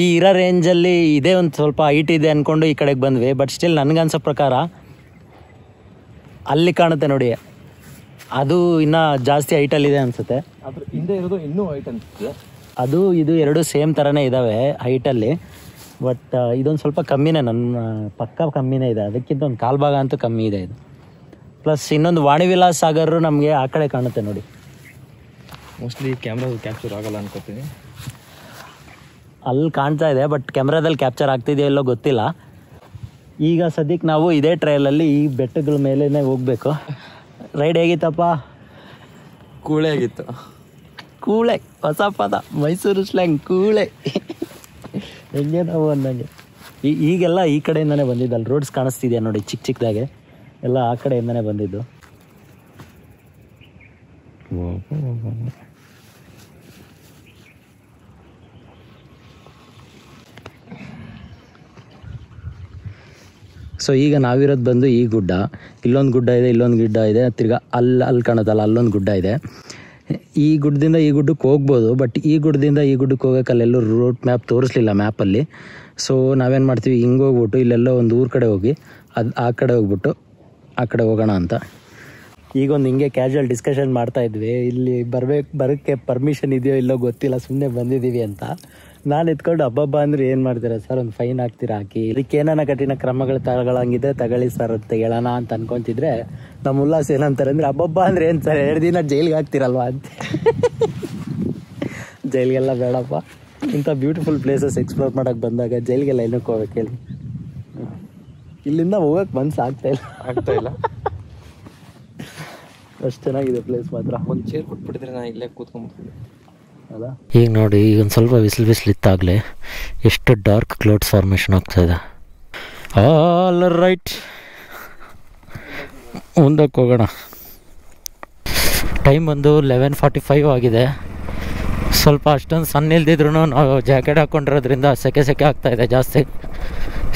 ಈ ಇರೋ ರೇಂಜಲ್ಲಿ ಇದೇ ಒಂದು ಸ್ವಲ್ಪ ಹೈಟ್ ಇದೆ ಅಂದ್ಕೊಂಡು ಈ ಕಡೆಗೆ ಬಂದ್ವಿ. ಬಟ್ ಸ್ಟಿಲ್ ನನಗನ್ಸೋ ಪ್ರಕಾರ ಅಲ್ಲಿ ಕಾಣುತ್ತೆ ನೋಡಿ. ಅದು ಇನ್ನೂ ಜಾಸ್ತಿ ಹೈಟಲ್ಲಿದೆ ಅನಿಸುತ್ತೆ. ಅದ್ರ ಹಿಂದೆ ಇರೋದು ಇನ್ನೂ ಹೈಟ್ ಅನಿಸುತ್ತೆ. ಅದು ಇದು ಎರಡು ಸೇಮ್ ಥರನೇ ಇದ್ದಾವೆ ಹೈಟಲ್ಲಿ ಬಟ್ ಇದೊಂದು ಸ್ವಲ್ಪ ಕಮ್ಮಿನೇ ನನ್ನ ಪಕ್ಕ ಕಮ್ಮಿನೇ ಇದೆ. ಅದಕ್ಕಿಂತ ಒಂದು ಕಾಲು ಭಾಗ ಅಂತೂ ಕಮ್ಮಿ ಇದೆ ಇದು. ಪ್ಲಸ್ ಇನ್ನೊಂದು ವಾಣಿವಿಲಾಸ್ ಸಾಗರ್ ನಮಗೆ ಆ ಕಡೆ ಕಾಣುತ್ತೆ ನೋಡಿ. ಮೋಸ್ಟ್ಲಿ ಕ್ಯಾಮ್ರಾ ಕ್ಯಾಪ್ಚರ್ ಆಗಲ್ಲ ಅನ್ಕೋತೀನಿ. ಅಲ್ಲಿ ಕಾಣ್ತಾ ಇದೆ ಬಟ್ ಕ್ಯಾಮ್ರಾದಲ್ಲಿ ಕ್ಯಾಪ್ಚರ್ ಆಗ್ತಿದೆಯೋ ಇಲ್ಲೋ ಗೊತ್ತಿಲ್ಲ. ಈಗ ಸದ್ಯಕ್ಕೆ ನಾವು ಇದೇ ಟ್ರೈಲಲ್ಲಿ ಈ ಬೆಟ್ಟಗಳ ಮೇಲೇ ಹೋಗ್ಬೇಕು. ರೈಡ್ ಹೇಗಿತ್ತಪ್ಪ? ಕೂಳೆ ಆಗಿತ್ತು. ಕೂಳೆ ಹೊಸ ಪದ ಮೈಸೂರು ಸ್ಲ್ಯಾಂಗ್ ಕೂಳೆ. ಹೆಂಗೆ ನಾವು ಅಂದಂಗೆ ಈ ಈಗೆಲ್ಲ ಈ ಕಡೆಯಿಂದನೇ ಬಂದಿದ್ದಲ್ಲ ರೋಡ್ಸ್ ಕಾಣಿಸ್ತಿದೆಯಾ ನೋಡಿ ಚಿಕ್ಕ ಚಿಕ್ಕದಾಗೆ ಎಲ್ಲ ಆ ಕಡೆಯಿಂದನೇ ಬಂದಿದ್ದು. ಸೊ ಈಗ ನಾವಿರೋದು ಬಂದು ಈ ಗುಡ್ಡ. ಇಲ್ಲೊಂದು ಗುಡ್ಡ ಇದೆ, ಇಲ್ಲೊಂದು ಗುಡ್ಡ ಇದೆ. ತಿರ್ಗಾ ಅಲ್ಲಿ ಅಲ್ಲಿ ಕಾಣುತ್ತಲ್ಲ, ಅಲ್ಲೊಂದು ಗುಡ್ಡ ಇದೆ. ಈ ಗುಡ್ಡದಿಂದ ಈ ಗುಡ್ಡಕ್ಕೆ ಹೋಗ್ಬೋದು ಬಟ್ ಈ ಗುಡ್ಡದಿಂದ ಈ ಗುಡ್ಡಕ್ಕೆ ಹೋಗೋಕೆ ಅಲ್ಲೆಲ್ಲೂ ರೂಟ್ ಮ್ಯಾಪ್ ತೋರಿಸ್ಲಿಲ್ಲ ಮ್ಯಾಪಲ್ಲಿ ಸೊ ನಾವೇನು ಮಾಡ್ತೀವಿ, ಹಿಂಗೆ ಹೋಗ್ಬಿಟ್ಟು ಇಲ್ಲೆಲ್ಲೋ ಒಂದು ಊರ ಕಡೆ ಹೋಗಿ, ಅದು ಆ ಕಡೆ ಹೋಗ್ಬಿಟ್ಟು ಆ ಕಡೆ ಹೋಗೋಣ ಅಂತ. ಈಗ ಒಂದು ಹಿಂಗೆ ಕ್ಯಾಶುವಲ್ ಡಿಸ್ಕಷನ್ ಮಾಡ್ತಾ ಇದ್ವಿ. ಇಲ್ಲಿ ಬರ್ಬೇಕು, ಬರೋಕ್ಕೆ ಪರ್ಮಿಷನ್ ಇದೆಯೋ ಇಲ್ಲೋ ಗೊತ್ತಿಲ್ಲ ಸುಮ್ಮನೆ ಬಂದಿದ್ದೀವಿ ಅಂತ. ನಾನು ಎತ್ಕೊಂಡು ಹಬ್ಬಬ್ಬ ಅಂದ್ರೆ ಏನು ಮಾಡ್ತೀರಾ ಸರ್? ಒಂದು ಫೈನ್ ಹಾಕ್ತೀರಾ ಹಾಕಿ? ಇದಕ್ಕೆ ಏನಾನ ಕಠಿಣ ಕ್ರಮಗಳು ತಗೊಳಂಗಿದೆ? ತಗೊಳ್ಳಿ ಸರ್ ಅಂತ ಹೇಳೋಣ ಅಂತ ಅನ್ಕೊಂತಿದ್ರೆ ನಮ್ಮ ಉಲ್ಲಾಸ ಏನಂತಾರೆ ಅಂದ್ರೆ ಹಬ್ಬಬ್ಬ ಅಂದ್ರೆ ಏನು ಸರ್ ಎರಡು ದಿನ ಜೈಲಿಗೆ ಹಾಕ್ತಿರಲ್ವಾ ಅಂತ. ಜೈಲ್ಗೆಲ್ಲ ಬೇಡಪ್ಪ. ಇಂಥ ಬ್ಯೂಟಿಫುಲ್ ಪ್ಲೇಸಸ್ ಎಕ್ಸ್ಪ್ಲೋರ್ ಮಾಡಕ್ ಬಂದಾಗ ಜೈಲಿಗೆಲ್ಲ ಏನಕ್ಕೆ ಹೋಗ್ಬೇಕು ಹೇಳಿ. ಇಲ್ಲಿಂದ ಹೋಗಕ್ ಮನ್ಸು ಆಗ್ತಾ ಇಲ್ಲ. ಆಗ್ತಾ ಇಲ್ಲ. ಅಷ್ಟು ಚೆನ್ನಾಗಿದೆ ಪ್ಲೇಸ್ ಮಾತ್ರ. ಒಂದು ಚೇರ್ ಕೊಟ್ಬಿಟ್ಟಿದ್ರೆ ನಾನು ಇಲ್ಲೇ ಕೂತ್ಕೊಂಡ್ಬಿಡ್ತೀನಿ. ಈಗ ನೋಡಿ, ಈಗ ಒಂದು ಸ್ವಲ್ಪ ಬಿಸಿಲು ಬಿಸಿಲು ಇತ್ತಾಗಲೇ ಎಷ್ಟು ಡಾರ್ಕ್ ಕ್ಲೌಡ್ಸ್ ಫಾರ್ಮೇಷನ್ ಆಗ್ತಾಯಿದೆ ಆಲ್ ರೈಟ್ ಮುಂದಕ್ಕೆ ಹೋಗೋಣ. ಟೈಮ್ ಬಂದು ಲೆವೆನ್ ಫಾರ್ಟಿ ಫೈವ್ ಆಗಿದೆ. ಸ್ವಲ್ಪ ಅಷ್ಟೊಂದು ಸಣ್ಣ ಇಲ್ದಿದ್ರು ನಾವು ಜಾಕೆಟ್ ಹಾಕ್ಕೊಂಡಿರೋದ್ರಿಂದ ಸೆಕೆ ಸೆಕೆ ಆಗ್ತಾಯಿದೆ ಜಾಸ್ತಿ.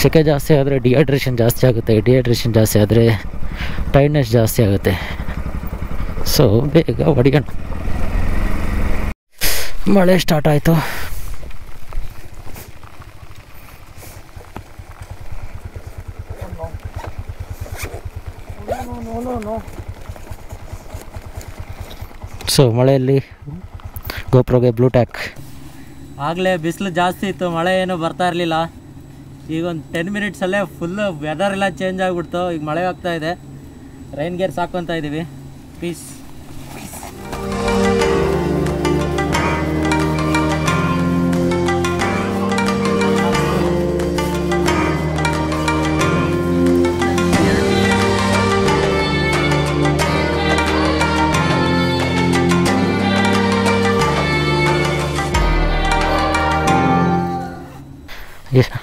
ಸೆಕೆ ಜಾಸ್ತಿ ಆದರೆ ಡಿಹೈಡ್ರೇಷನ್ ಜಾಸ್ತಿ ಆಗುತ್ತೆ. ಡಿಹೈಡ್ರೇಷನ್ ಜಾಸ್ತಿ ಆದರೆ ಟೈರ್ಡ್ನೆಸ್ ಜಾಸ್ತಿ ಆಗುತ್ತೆ. ಸೊ ಬೇಗ ಹೊಡಿಯೋಣ. ಮಳೆ ಸ್ಟಾರ್ಟ್ ಆಯಿತು. ಸೊ ಮಳೆಯಲ್ಲಿ ಗೋಪ್ರೋಗೆ ಬ್ಲೂ ಟ್ಯಾಕ್ ಆಗಲೇ ಬಿಸಿಲು ಜಾಸ್ತಿ ಇತ್ತು, ಮಳೆ ಏನು ಬರ್ತಾ ಇರಲಿಲ್ಲ. ಈಗ ಒಂದು ಟೆನ್ ಮಿನಿಟ್ಸಲ್ಲೇ ಫುಲ್ಲು ವೆದರ್ ಎಲ್ಲ ಚೇಂಜ್ ಆಗಿಬಿಡ್ತು. ಈಗ ಮಳೆ ಆಗ್ತಾ ಇದೆ. ರೈನ್ ಗೇರ್ಸ್ ಹಾಕ್ಕೊತ ಇದ್ದೀವಿ ಪೀಸ್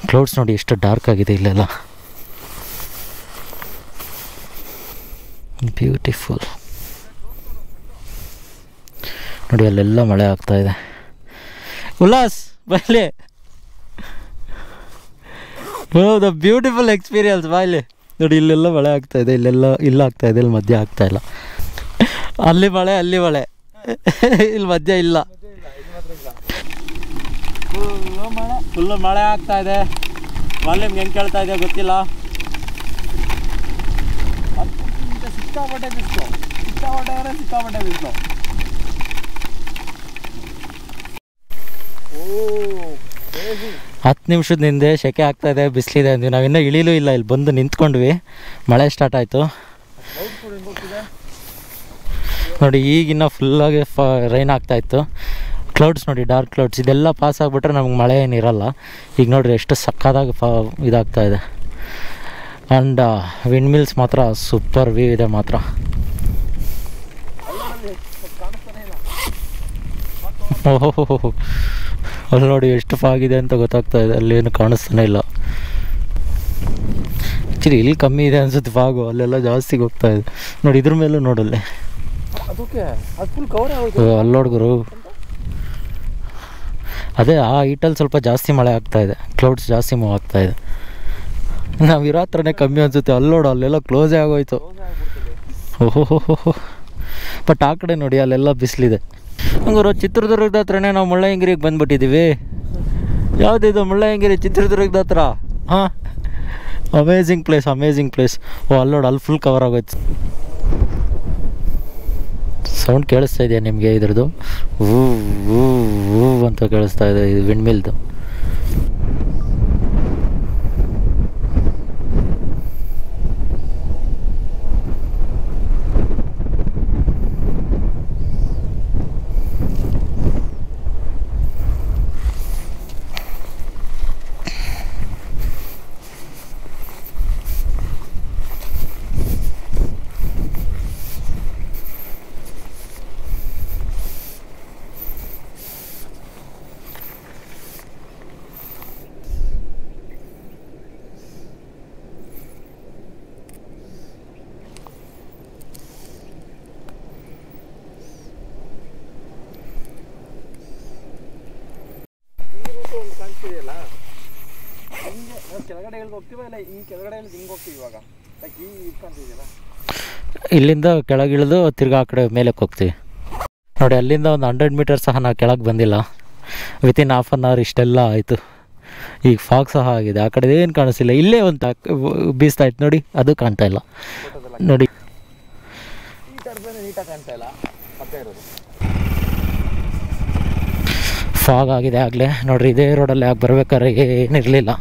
ಕ್ಲೌಡ್ಸ್ ನೋಡಿ ಎಷ್ಟು ಡಾರ್ಕ್ ಆಗಿದೆ ಇಲ್ಲೆಲ್ಲ. ಬ್ಯೂಟಿಫುಲ್ ನೋಡಿ, ಅಲ್ಲೆಲ್ಲ ಮಳೆ ಆಗ್ತಾ ಇದೆ. ಉಲ್ಲಾಸ್ ಬಾಯ್ಲಿ ದ ಬ್ಯೂಟಿಫುಲ್ ಎಕ್ಸ್ಪೀರಿಯನ್ಸ್ ಬಾಯ್ಲಿ ನೋಡಿ, ಇಲ್ಲೆಲ್ಲ ಮಳೆ ಆಗ್ತಾ ಇದೆ, ಇಲ್ಲೆಲ್ಲ, ಇಲ್ಲ ಆಗ್ತಾ ಇದೆ, ಇಲ್ಲಿ ಮಧ್ಯ ಆಗ್ತಾ ಇಲ್ಲ. ಅಲ್ಲಿ ಮಳೆ ಅಲ್ಲಿ ಮಳೆ. ಇಲ್ಲಿ ಮಧ್ಯ ಇಲ್ಲ. ಫುಲ್ಲು ಮಳೆ ಆಗ್ತಾ ಇದೆ. ವಾಲ್ಯೂಮ್ ಹೆಂಗೆ ಕೇಳ್ತಾ ಇದೆ ಗೊತ್ತಿಲ್ಲ. ಸಿಕ್ಕಾಪಟ್ಟೆ ಬಿಸ್ಲು. ಸಿಕ್ಕಾಪಟ್ಟೆ ಅಂದರೆ ಸಿಕ್ಕಾಪಟ್ಟೆ ಬಿಸ್ಲು. ಹತ್ತು ನಿಮಿಷದ ಹಿಂದೆ ಸೆಕೆ ಆಗ್ತಾ ಇದೆ ಬಿಸಿಲಿದೆ ಅಂದ್ವಿ. ಇನ್ನೂ ಇಳಿಲೂ ಇಲ್ಲ ಇಲ್ಲಿ ಬಂದು ನಿಂತ್ಕೊಂಡ್ವಿ. ಮಳೆ ಸ್ಟಾರ್ಟ್ ಆಯಿತು. ನೋಡಿ ಈಗಿನ್ನ ಫುಲ್ಲಾಗಿ ಫ ರೈನ್ ಆಗ್ತಾ ಇತ್ತು. ಕ್ಲೌಡ್ಸ್ ನೋಡಿ ಡಾರ್ಕ್ ಕ್ಲೌಡ್ಸ್ ಇದೆಲ್ಲ ಪಾಸ್ ಆಗಿಬಿಟ್ರೆ ನಮ್ಗೆ ಮಳೆ ಏನಿರಲ್ಲ ಈಗ ನೋಡ್ರಿ ಎಷ್ಟು ಸಕ್ಕದಾಗಿ ಫ ಇದಾಗ್ತಾ ಇದೆ. ಆ್ಯಂಡ್ ವಿಂಡ್ ಮಿಲ್ಸ್ ಮಾತ್ರ ಸೂಪರ್ ವ್ಯೂ ಇದೆ ಮಾತ್ರ. ಓಹೋ ಅಲ್ಲಿ ನೋಡಿ ಎಷ್ಟು ಫಾಗಿದೆ ಅಂತ ಗೊತ್ತಾಗ್ತಾ ಇದೆ. ಅಲ್ಲಿ ಏನು ಕಾಣಿಸ್ತಾನೆ ಇಲ್ಲ. ಆ್ಯಕ್ಚುಲಿ ಇಲ್ಲಿ ಕಮ್ಮಿ ಇದೆ ಅನ್ಸುತ್ತೆ ಫಾಗು ಅಲ್ಲೆಲ್ಲ ಜಾಸ್ತಿ ಹೋಗ್ತಾ ಇದೆ. ನೋಡಿ ಇದ್ರ ಮೇಲೂ ನೋಡಲ್ಲಿ. ಅದಕ್ಕೆ ಅದು ಫುಲ್ ಕವರ್ ಆಗೋದು ಅಲ್ಲೋಡ್ಗರು ಅದೇ, ಆ ಹೀಟಲ್ಲಿ ಸ್ವಲ್ಪ ಜಾಸ್ತಿ ಮಳೆ ಆಗ್ತಾ ಇದೆ. ಕ್ಲೌಡ್ಸ್ ಜಾಸ್ತಿ ಮೂವ್ ಆಗ್ತಾ ಇದೆ. ನಾವು ಇರೋ ಹತ್ರನೇ ಕಮ್ಮಿ ಅನ್ಸುತ್ತೆ. ಅಲ್ಲೋಡು ಅಲ್ಲೆಲ್ಲ ಕ್ಲೋಸೇ ಆಗೋಯ್ತು. ಓಹೋ ಬಟ್ ಆ ಕಡೆ ನೋಡಿ, ಅಲ್ಲೆಲ್ಲ ಬಿಸಿಲಿದೆ. ಹಂಗಾರು ಚಿತ್ರದುರ್ಗದ ಹತ್ರನೇ ನಾವು ಮುಳ್ಳಯ್ಯಂಗಿರಿಗೆ ಬಂದ್ಬಿಟ್ಟಿದ್ದೀವಿ ಯಾವುದಿದು ಮುಳ್ಳಯ್ಯಂಗಿರಿ ಚಿತ್ರದುರ್ಗದ ಹತ್ರ? ಹಾಂ? ಅಮೇಝಿಂಗ್ ಪ್ಲೇಸ್ ಅಮೇಝಿಂಗ್ ಪ್ಲೇಸ್ ಓ, ಅಲ್ಲಿ ನೋಡಿ, ಅಲ್ಲಿ ಫುಲ್ ಕವರ್ ಆಗೋಯ್ತು. ಸೌಂಡ್ ಕೇಳಿಸ್ತಾ ಇದೆಯಾ ನಿಮಗೆ ಇದ್ರದ್ದು? ಊ ಊ ಊ ಅಂತ ಕೇಳಿಸ್ತಾ ಇದೆ ಇದು ವಿಂಡ್ ಮಿಲ್ದು ಹೋಗ್ತೀವ ಇಲ್ಲ ಈ ಕೆಳಗಡೆ ಇಳ್ದು ಹಿಂಗೆ ಹೋಗ್ತೀವಿ ಇವಾಗ? ಲೈಕ್ ಈ ಇಟ್ಕೊಂತಿದ್ದೀರಾ? ಇಲ್ಲಿಂದ ಕೆಳಗಿಳಿದು ತಿರ್ಗಾ ಆ ಕಡೆ ಮೇಲಕ್ಕೆ ಹೋಗ್ತೀವಿ. ನೋಡಿ ಅಲ್ಲಿಂದ ಒಂದು ಹಂಡ್ರೆಡ್ ಮೀಟರ್ ಸಹ ನಾವು ಕೆಳಗೆ ಬಂದಿಲ್ಲ. ವಿತಿನ್ ಹಾಫ್ ಆನ್ ಅವರ್ ಇಷ್ಟೆಲ್ಲ ಆಯಿತು. ಈಗ ಫಾಗ್ ಸಹ ಆಗಿದೆ. ಆ ಕಡೆ ಏನು ಕಾಣಿಸ್ತಿಲ್ಲ. ಇಲ್ಲೇ ಒಂದು ಬೀಸ್ತಾ ಇತ್ತು. ನೋಡಿ ಅದು ಕಾಣ್ತಾ ಇಲ್ಲ. ನೋಡಿ. ಫಾಗ್ ಆಗಿದೆ ಆಗಲೇ. ನೋಡ್ರಿ ಇದೇ ರೋಡಲ್ಲಿ ಆಗಿ ಬರ್ಬೇಕಾದ್ರೆ ಏನಿರಲಿಲ್ಲ.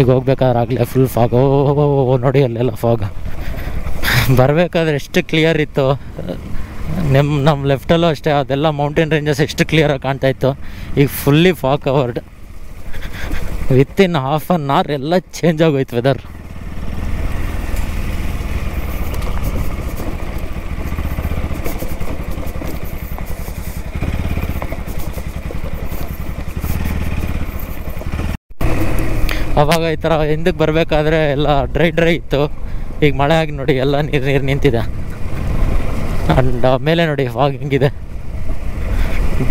ಈಗ ಹೋಗ್ಬೇಕಾದ್ರೆ ಆಗಲೇ ಫುಲ್ ಫಾಗ್ ಓ ನೋಡಿ ಅಲ್ಲೆಲ್ಲ ಫಾಗ್ ಬರಬೇಕಾದ್ರೆ ಎಷ್ಟು ಕ್ಲಿಯರ್ ಇತ್ತು? ನಿಮ್ಮ ನಮ್ಮ ಲೆಫ್ಟಲ್ಲೂ ಅಷ್ಟೇ, ಅದೆಲ್ಲ ಮೌಂಟೇನ್ ರೇಂಜಸ್ ಎಷ್ಟು ಕ್ಲಿಯರಾಗಿ ಕಾಣ್ತಾ ಇತ್ತು. ಈಗ fully fog covered in half an hour ಎಲ್ಲ ಚೇಂಜ್ ಆಗೋಯ್ತು ವೆದರ್ ಅವಾಗ ಈ ಥರ ಹಿಂದಕ್ಕೆ ಬರಬೇಕಾದ್ರೆ ಎಲ್ಲ ಡ್ರೈ ಡ್ರೈ ಇತ್ತು. ಈಗ ಮಳೆ ಆಗಿ ನೋಡಿ ಎಲ್ಲ ನೀರು ನೀರು ನಿಂತಿದೆ. ಆ್ಯಂಡ್ ಮೇಲೆ ನೋಡಿ ಫಾಗ್ ಹಿಂಗಿದೆ.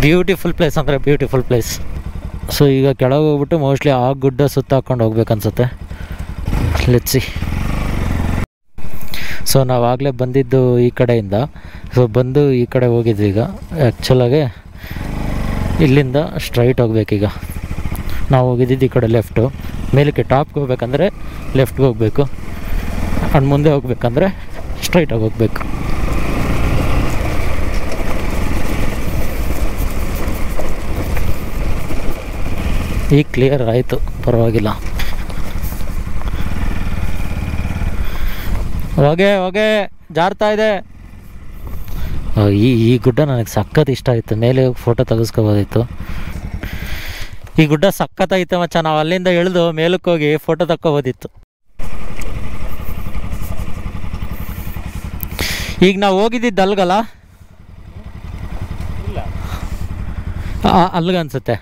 ಬ್ಯೂಟಿಫುಲ್ ಪ್ಲೇಸ್ ಅಂದರೆ ಬ್ಯೂಟಿಫುಲ್ ಪ್ಲೇಸ್ ಸೊ ಈಗ ಕೆಳಗೆ ಹೋಗ್ಬಿಟ್ಟು ಮೋಸ್ಟ್ಲಿ ಆ ಗುಡ್ಡ ಸುತ್ತ ಹಾಕ್ಕೊಂಡು ಹೋಗ್ಬೇಕನ್ಸುತ್ತೆ ಲೆಚ್ಚಿ ಸೊ ನಾವಾಗಲೇ ಬಂದಿದ್ದು ಈ ಕಡೆಯಿಂದ. ಸೊ ಬಂದು ಈ ಕಡೆ ಹೋಗಿದ್ವಿ ಈಗ. ಆ್ಯಕ್ಚುಲಾಗೆ ಇಲ್ಲಿಂದ ಸ್ಟ್ರೈಟ್ ಹೋಗ್ಬೇಕೀಗ. ನಾವು ಹೋಗಿದ್ದಿದ್ದು ಈ ಕಡೆ ಲೆಫ್ಟು ಮೇಲಕ್ಕೆ ಟಾಪ್ಗೆ ಹೋಗ್ಬೇಕಂದ್ರೆ ಲೆಫ್ಟ್ಗೆ ಹೋಗಬೇಕು. ಆ್ಯಂಡ್ ಮುಂದೆ ಹೋಗ್ಬೇಕಂದ್ರೆ ಸ್ಟ್ರೈಟಾಗಿ ಹೋಗಬೇಕು. ಈಗ ಕ್ಲಿಯರ್ ಆಯಿತು, ಪರವಾಗಿಲ್ಲ. ಹೋಗೆ ಹೋಗೆ, ಜಾರ್ತಾ ಇದೆ. ಈ ಈ ಗುಡ್ಡ ನನಗೆ ಸಖತ್ ಇಷ್ಟ ಆಯಿತು. ಮೇಲೆ ಹೋಗಿ ಫೋಟೋ ತೆಗೆಸ್ಕೋಬೋದಿತ್ತು. ಈ ಗುಡ್ಡ ಸಖತ್ತಾಗಿತ್ತು ಮಚ್ಚ. ನಾವು ಅಲ್ಲಿಂದ ಇಳಿದು ಮೇಲಕ್ಕೆ ಹೋಗಿ ಫೋಟೋ ತಕ್ಕೋಬೋದಿತ್ತು ಈಗ ನಾವು ಹೋಗಿದ್ದಿದ್ದು ಅಲ್ಗಲ್ಲ? ಅಲ್ಲಿಗೆ ಅನ್ಸುತ್ತೆ.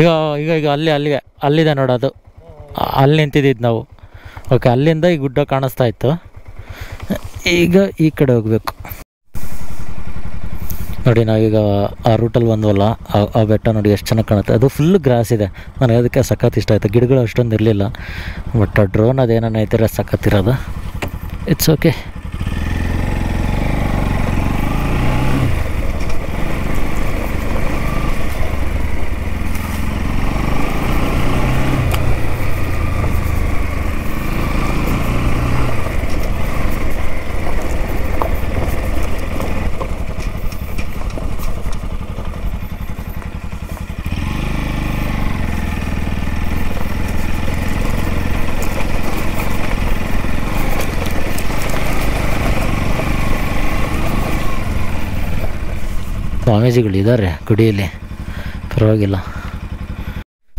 ಈಗ ಈಗ ಈಗ ಅಲ್ಲಿ ಅಲ್ಲಿಗೆ ಅಲ್ಲಿದೆ ನೋಡೋದು ಅಲ್ಲಿ ನಿಂತಿದ್ದಿದ್ದು ನಾವು. ಓಕೆ ಅಲ್ಲಿಂದ ಈ ಗುಡ್ಡ ಕಾಣಿಸ್ತಾ ಇತ್ತು. ಈಗ ಈ ಕಡೆ ಹೋಗಬೇಕು. ನೋಡಿ ನಾವೀಗ ಆ ರೂಟಲ್ಲಿ ಬಂದವಲ್ಲ, ಆ- ಬೆಟ್ಟ ನೋಡಿ ಎಷ್ಟು ಚೆನ್ನಾಗಿ ಕಾಣುತ್ತೆ. ಅದು ಫುಲ್ ಗ್ರಾಸ್ ಇದೆ. ನನಗೆ ಅದಕ್ಕೆ ಸಖತ್ ಇಷ್ಟ ಆಯಿತು. ಗಿಡಗಳು ಅಷ್ಟೊಂದು ಇರಲಿಲ್ಲ. ಬಟ್ ಆ ಡ್ರೋನ್ ಅದೇನೇನು ಐತಿರ ಸಖತ್ತಿರೋದು ಇಟ್ಸ್ ಓಕೆ ಸ್ವಾಮೀಜಿಗಳಿದ್ದಾರೆ ಗುಡಿಯಲ್ಲಿ. ಪರವಾಗಿಲ್ಲ.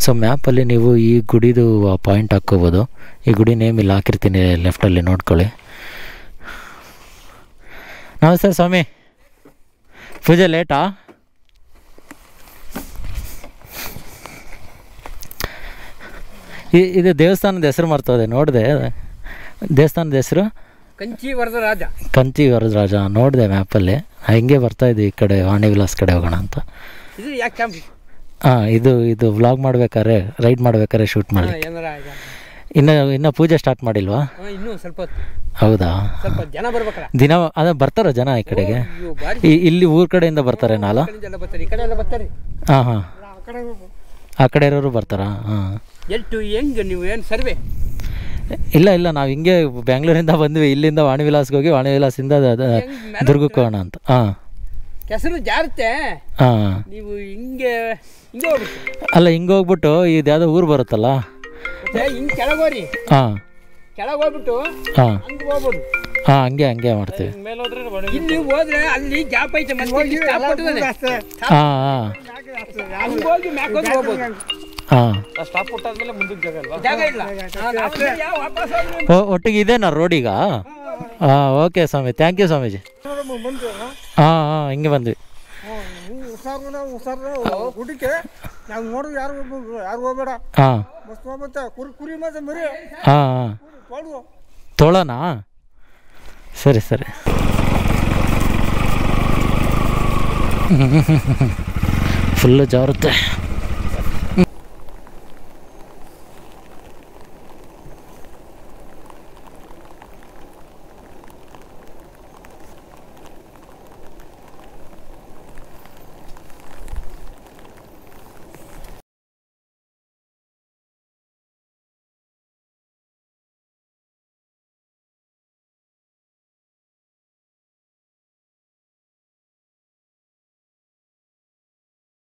ಸೊ ಮ್ಯಾಪಲ್ಲಿ ನೀವು ಈ ಗುಡಿದು ಪಾಯಿಂಟ್ ಹಾಕ್ಕೋಬೋದು. ಈ ಗುಡಿ ನೇಮ್ ಇಲ್ಲಿ ಹಾಕಿರ್ತೀನಿ ಲೆಫ್ಟಲ್ಲಿ ನೋಡ್ಕೊಳ್ಳಿ. ನಮಸ್ತೆ ಸ್ವಾಮಿ. ಪೂಜೆ ಲೇಟಾ ಇದು ದೇವಸ್ಥಾನದ ಹೆಸರು ಮರ್ತೋದೆ, ನೋಡಿದೆ. ದೇವಸ್ಥಾನದ ಹೆಸರು? ಕಂಚಿ ವರದ ರಾಜ. ಕಂಚಿ ವರದರಾಜ ನೋಡಿದೆ ಮ್ಯಾಪಲ್ಲಿ ಹಿಂಗೆ ಬರ್ತಾ ಇದೆ ಈ ಕಡೆ ವಾಣಿ ವಿಲಾಸ್ ಕಡೆ ಹೋಗೋಣ ಅಂತ. ಇದು ಯಾಕೆ ಹಾಂ ಇದು ಇದು ವ್ಲಾಗ್ ಮಾಡ್ಬೇಕಾದ್ರೆ ರೈಡ್ ಮಾಡ್ಬೇಕಾದ್ರೆ ಶೂಟ್ ಮಾಡಿ ಇನ್ನು ಇನ್ನು ಪೂಜೆ ಸ್ಟಾರ್ಟ್ ಮಾಡಿಲ್ವಾ? ಇನ್ನೂ ಸ್ವಲ್ಪ ಹೌದಾ? ಜನ ಬರ್ಬೇಕಲ್ಲ. ದಿನ ಅದ ಬರ್ತಾರ ಜನ ಈ ಕಡೆಗೆ? ಇಲ್ಲಿ ಊರ್ ಕಡೆಯಿಂದ ಬರ್ತಾರೆ ನಾಲ ಈ ಬರ್ತಾರೆ ಈ ಕಡೆ ಎಲ್ಲ ಬರ್ತಾರೆ. ಹಾಂ ಹಾಂ. ಆ ಕಡೆ ಆ ಕಡೆ ಇರೋರು ಬರ್ತಾರಾ? ಹಾಂ. ಎಷ್ಟು ಹೆಂಗೆ ನೀವು ಏನು ಸರ್ವೆ? ಇಲ್ಲ ಇಲ್ಲ ನಾವು ಹಿಂಗೆ ಬೆಂಗಳೂರಿಂದ ಬಂದ್ವಿ ಇಲ್ಲಿಂದ ವಾಣಿ ವಿಲಾಸ್ಗೆ ಹೋಗಿ ವಾಣಿ ವಿಲಾಸಿಂದ ದ- ದ- ದುರ್ಗಕ್ಕೆ ಹೋಗೋಣ ಅಂತ. ಹಾಂ. ಕೆಸರು ಜಾರುತ್ತೆ. ಹಾಂ. ನೀವು ಹಿಂಗೆ ಹಿಂಗೆ ಹೋಗ್ಬೇಕು ಅಲ್ಲ ಹಿಂಗೆ ಹೋಗ್ಬಿಟ್ಟು ಇದು ಯಾವುದೋ ಊರು ಬರುತ್ತಲ್ಲ? ಹಿಂಗೆ ಕೆಳಗೋರಿ ಹಾಂ. ಕೆಳಗೆ ಹೋಗ್ಬಿಟ್ಟು ಹಾಂ. ಹಂಗೆ ಹೋಗ್ಬೋದು ಹಾಂ ಹಂಗೆ ಹಂಗೆ ಮಾಡ್ತೀವಿ. ಇಲ್ಲಿ ಹೋದ್ರೆ ಅಲ್ಲಿ ಗ್ಯಾಪ್ ಐತೆ. ಹಾಂ ಹಾಂ. ಹಂಗ್ ಹೋಗಿ ಮ್ಯಾಕ್ ಹೋಗಿ ಹೋಗ್ಬೋದು. ಹಾಂ ಸ್ಟಾಪ್ ಕೊಟ್ಟಾದ್ಮೇಲೆ ಮುಂದಕ್ಕೆ ಜಾಗ ಅಲ್ವಾ? ಜಾಗ ಇಲ್ಲ. ನಾವು ಒಟ್ಟಿಗೆ ಇದೇನಾ ರೋಡಿಗಾ ಹಾಂ ಓಕೆ ಸ್ವಾಮಿ ಥ್ಯಾಂಕ್ ಯು ಸ್ವಾಮೀಜಿ. ಬಂದು ಹಾಂ ಹಾಂ ಹಿಂಗೆ ಬಂದ್ವಿ. ಹುಷಾರು ಹುಷಾರು ಊಟಕ್ಕೆ ನಾವು ನೋಡಿದ್ರೆ ಯಾರು ಯಾರು ಹೋಗ್ಬೇಡ? ಹಾಂ. ಮಸ್ತ್ ಹೋಗ್ಬತ್ತೆ ಕುರಿ ಕುರಿ ಮತ್ತೆ ಮರಿ. ಹಾಂ ಹಾಂ. ತೊಳೋಣ ಸರಿ ಸರಿ. ಫುಲ್ಲು ಜಾರುತ್ತೆ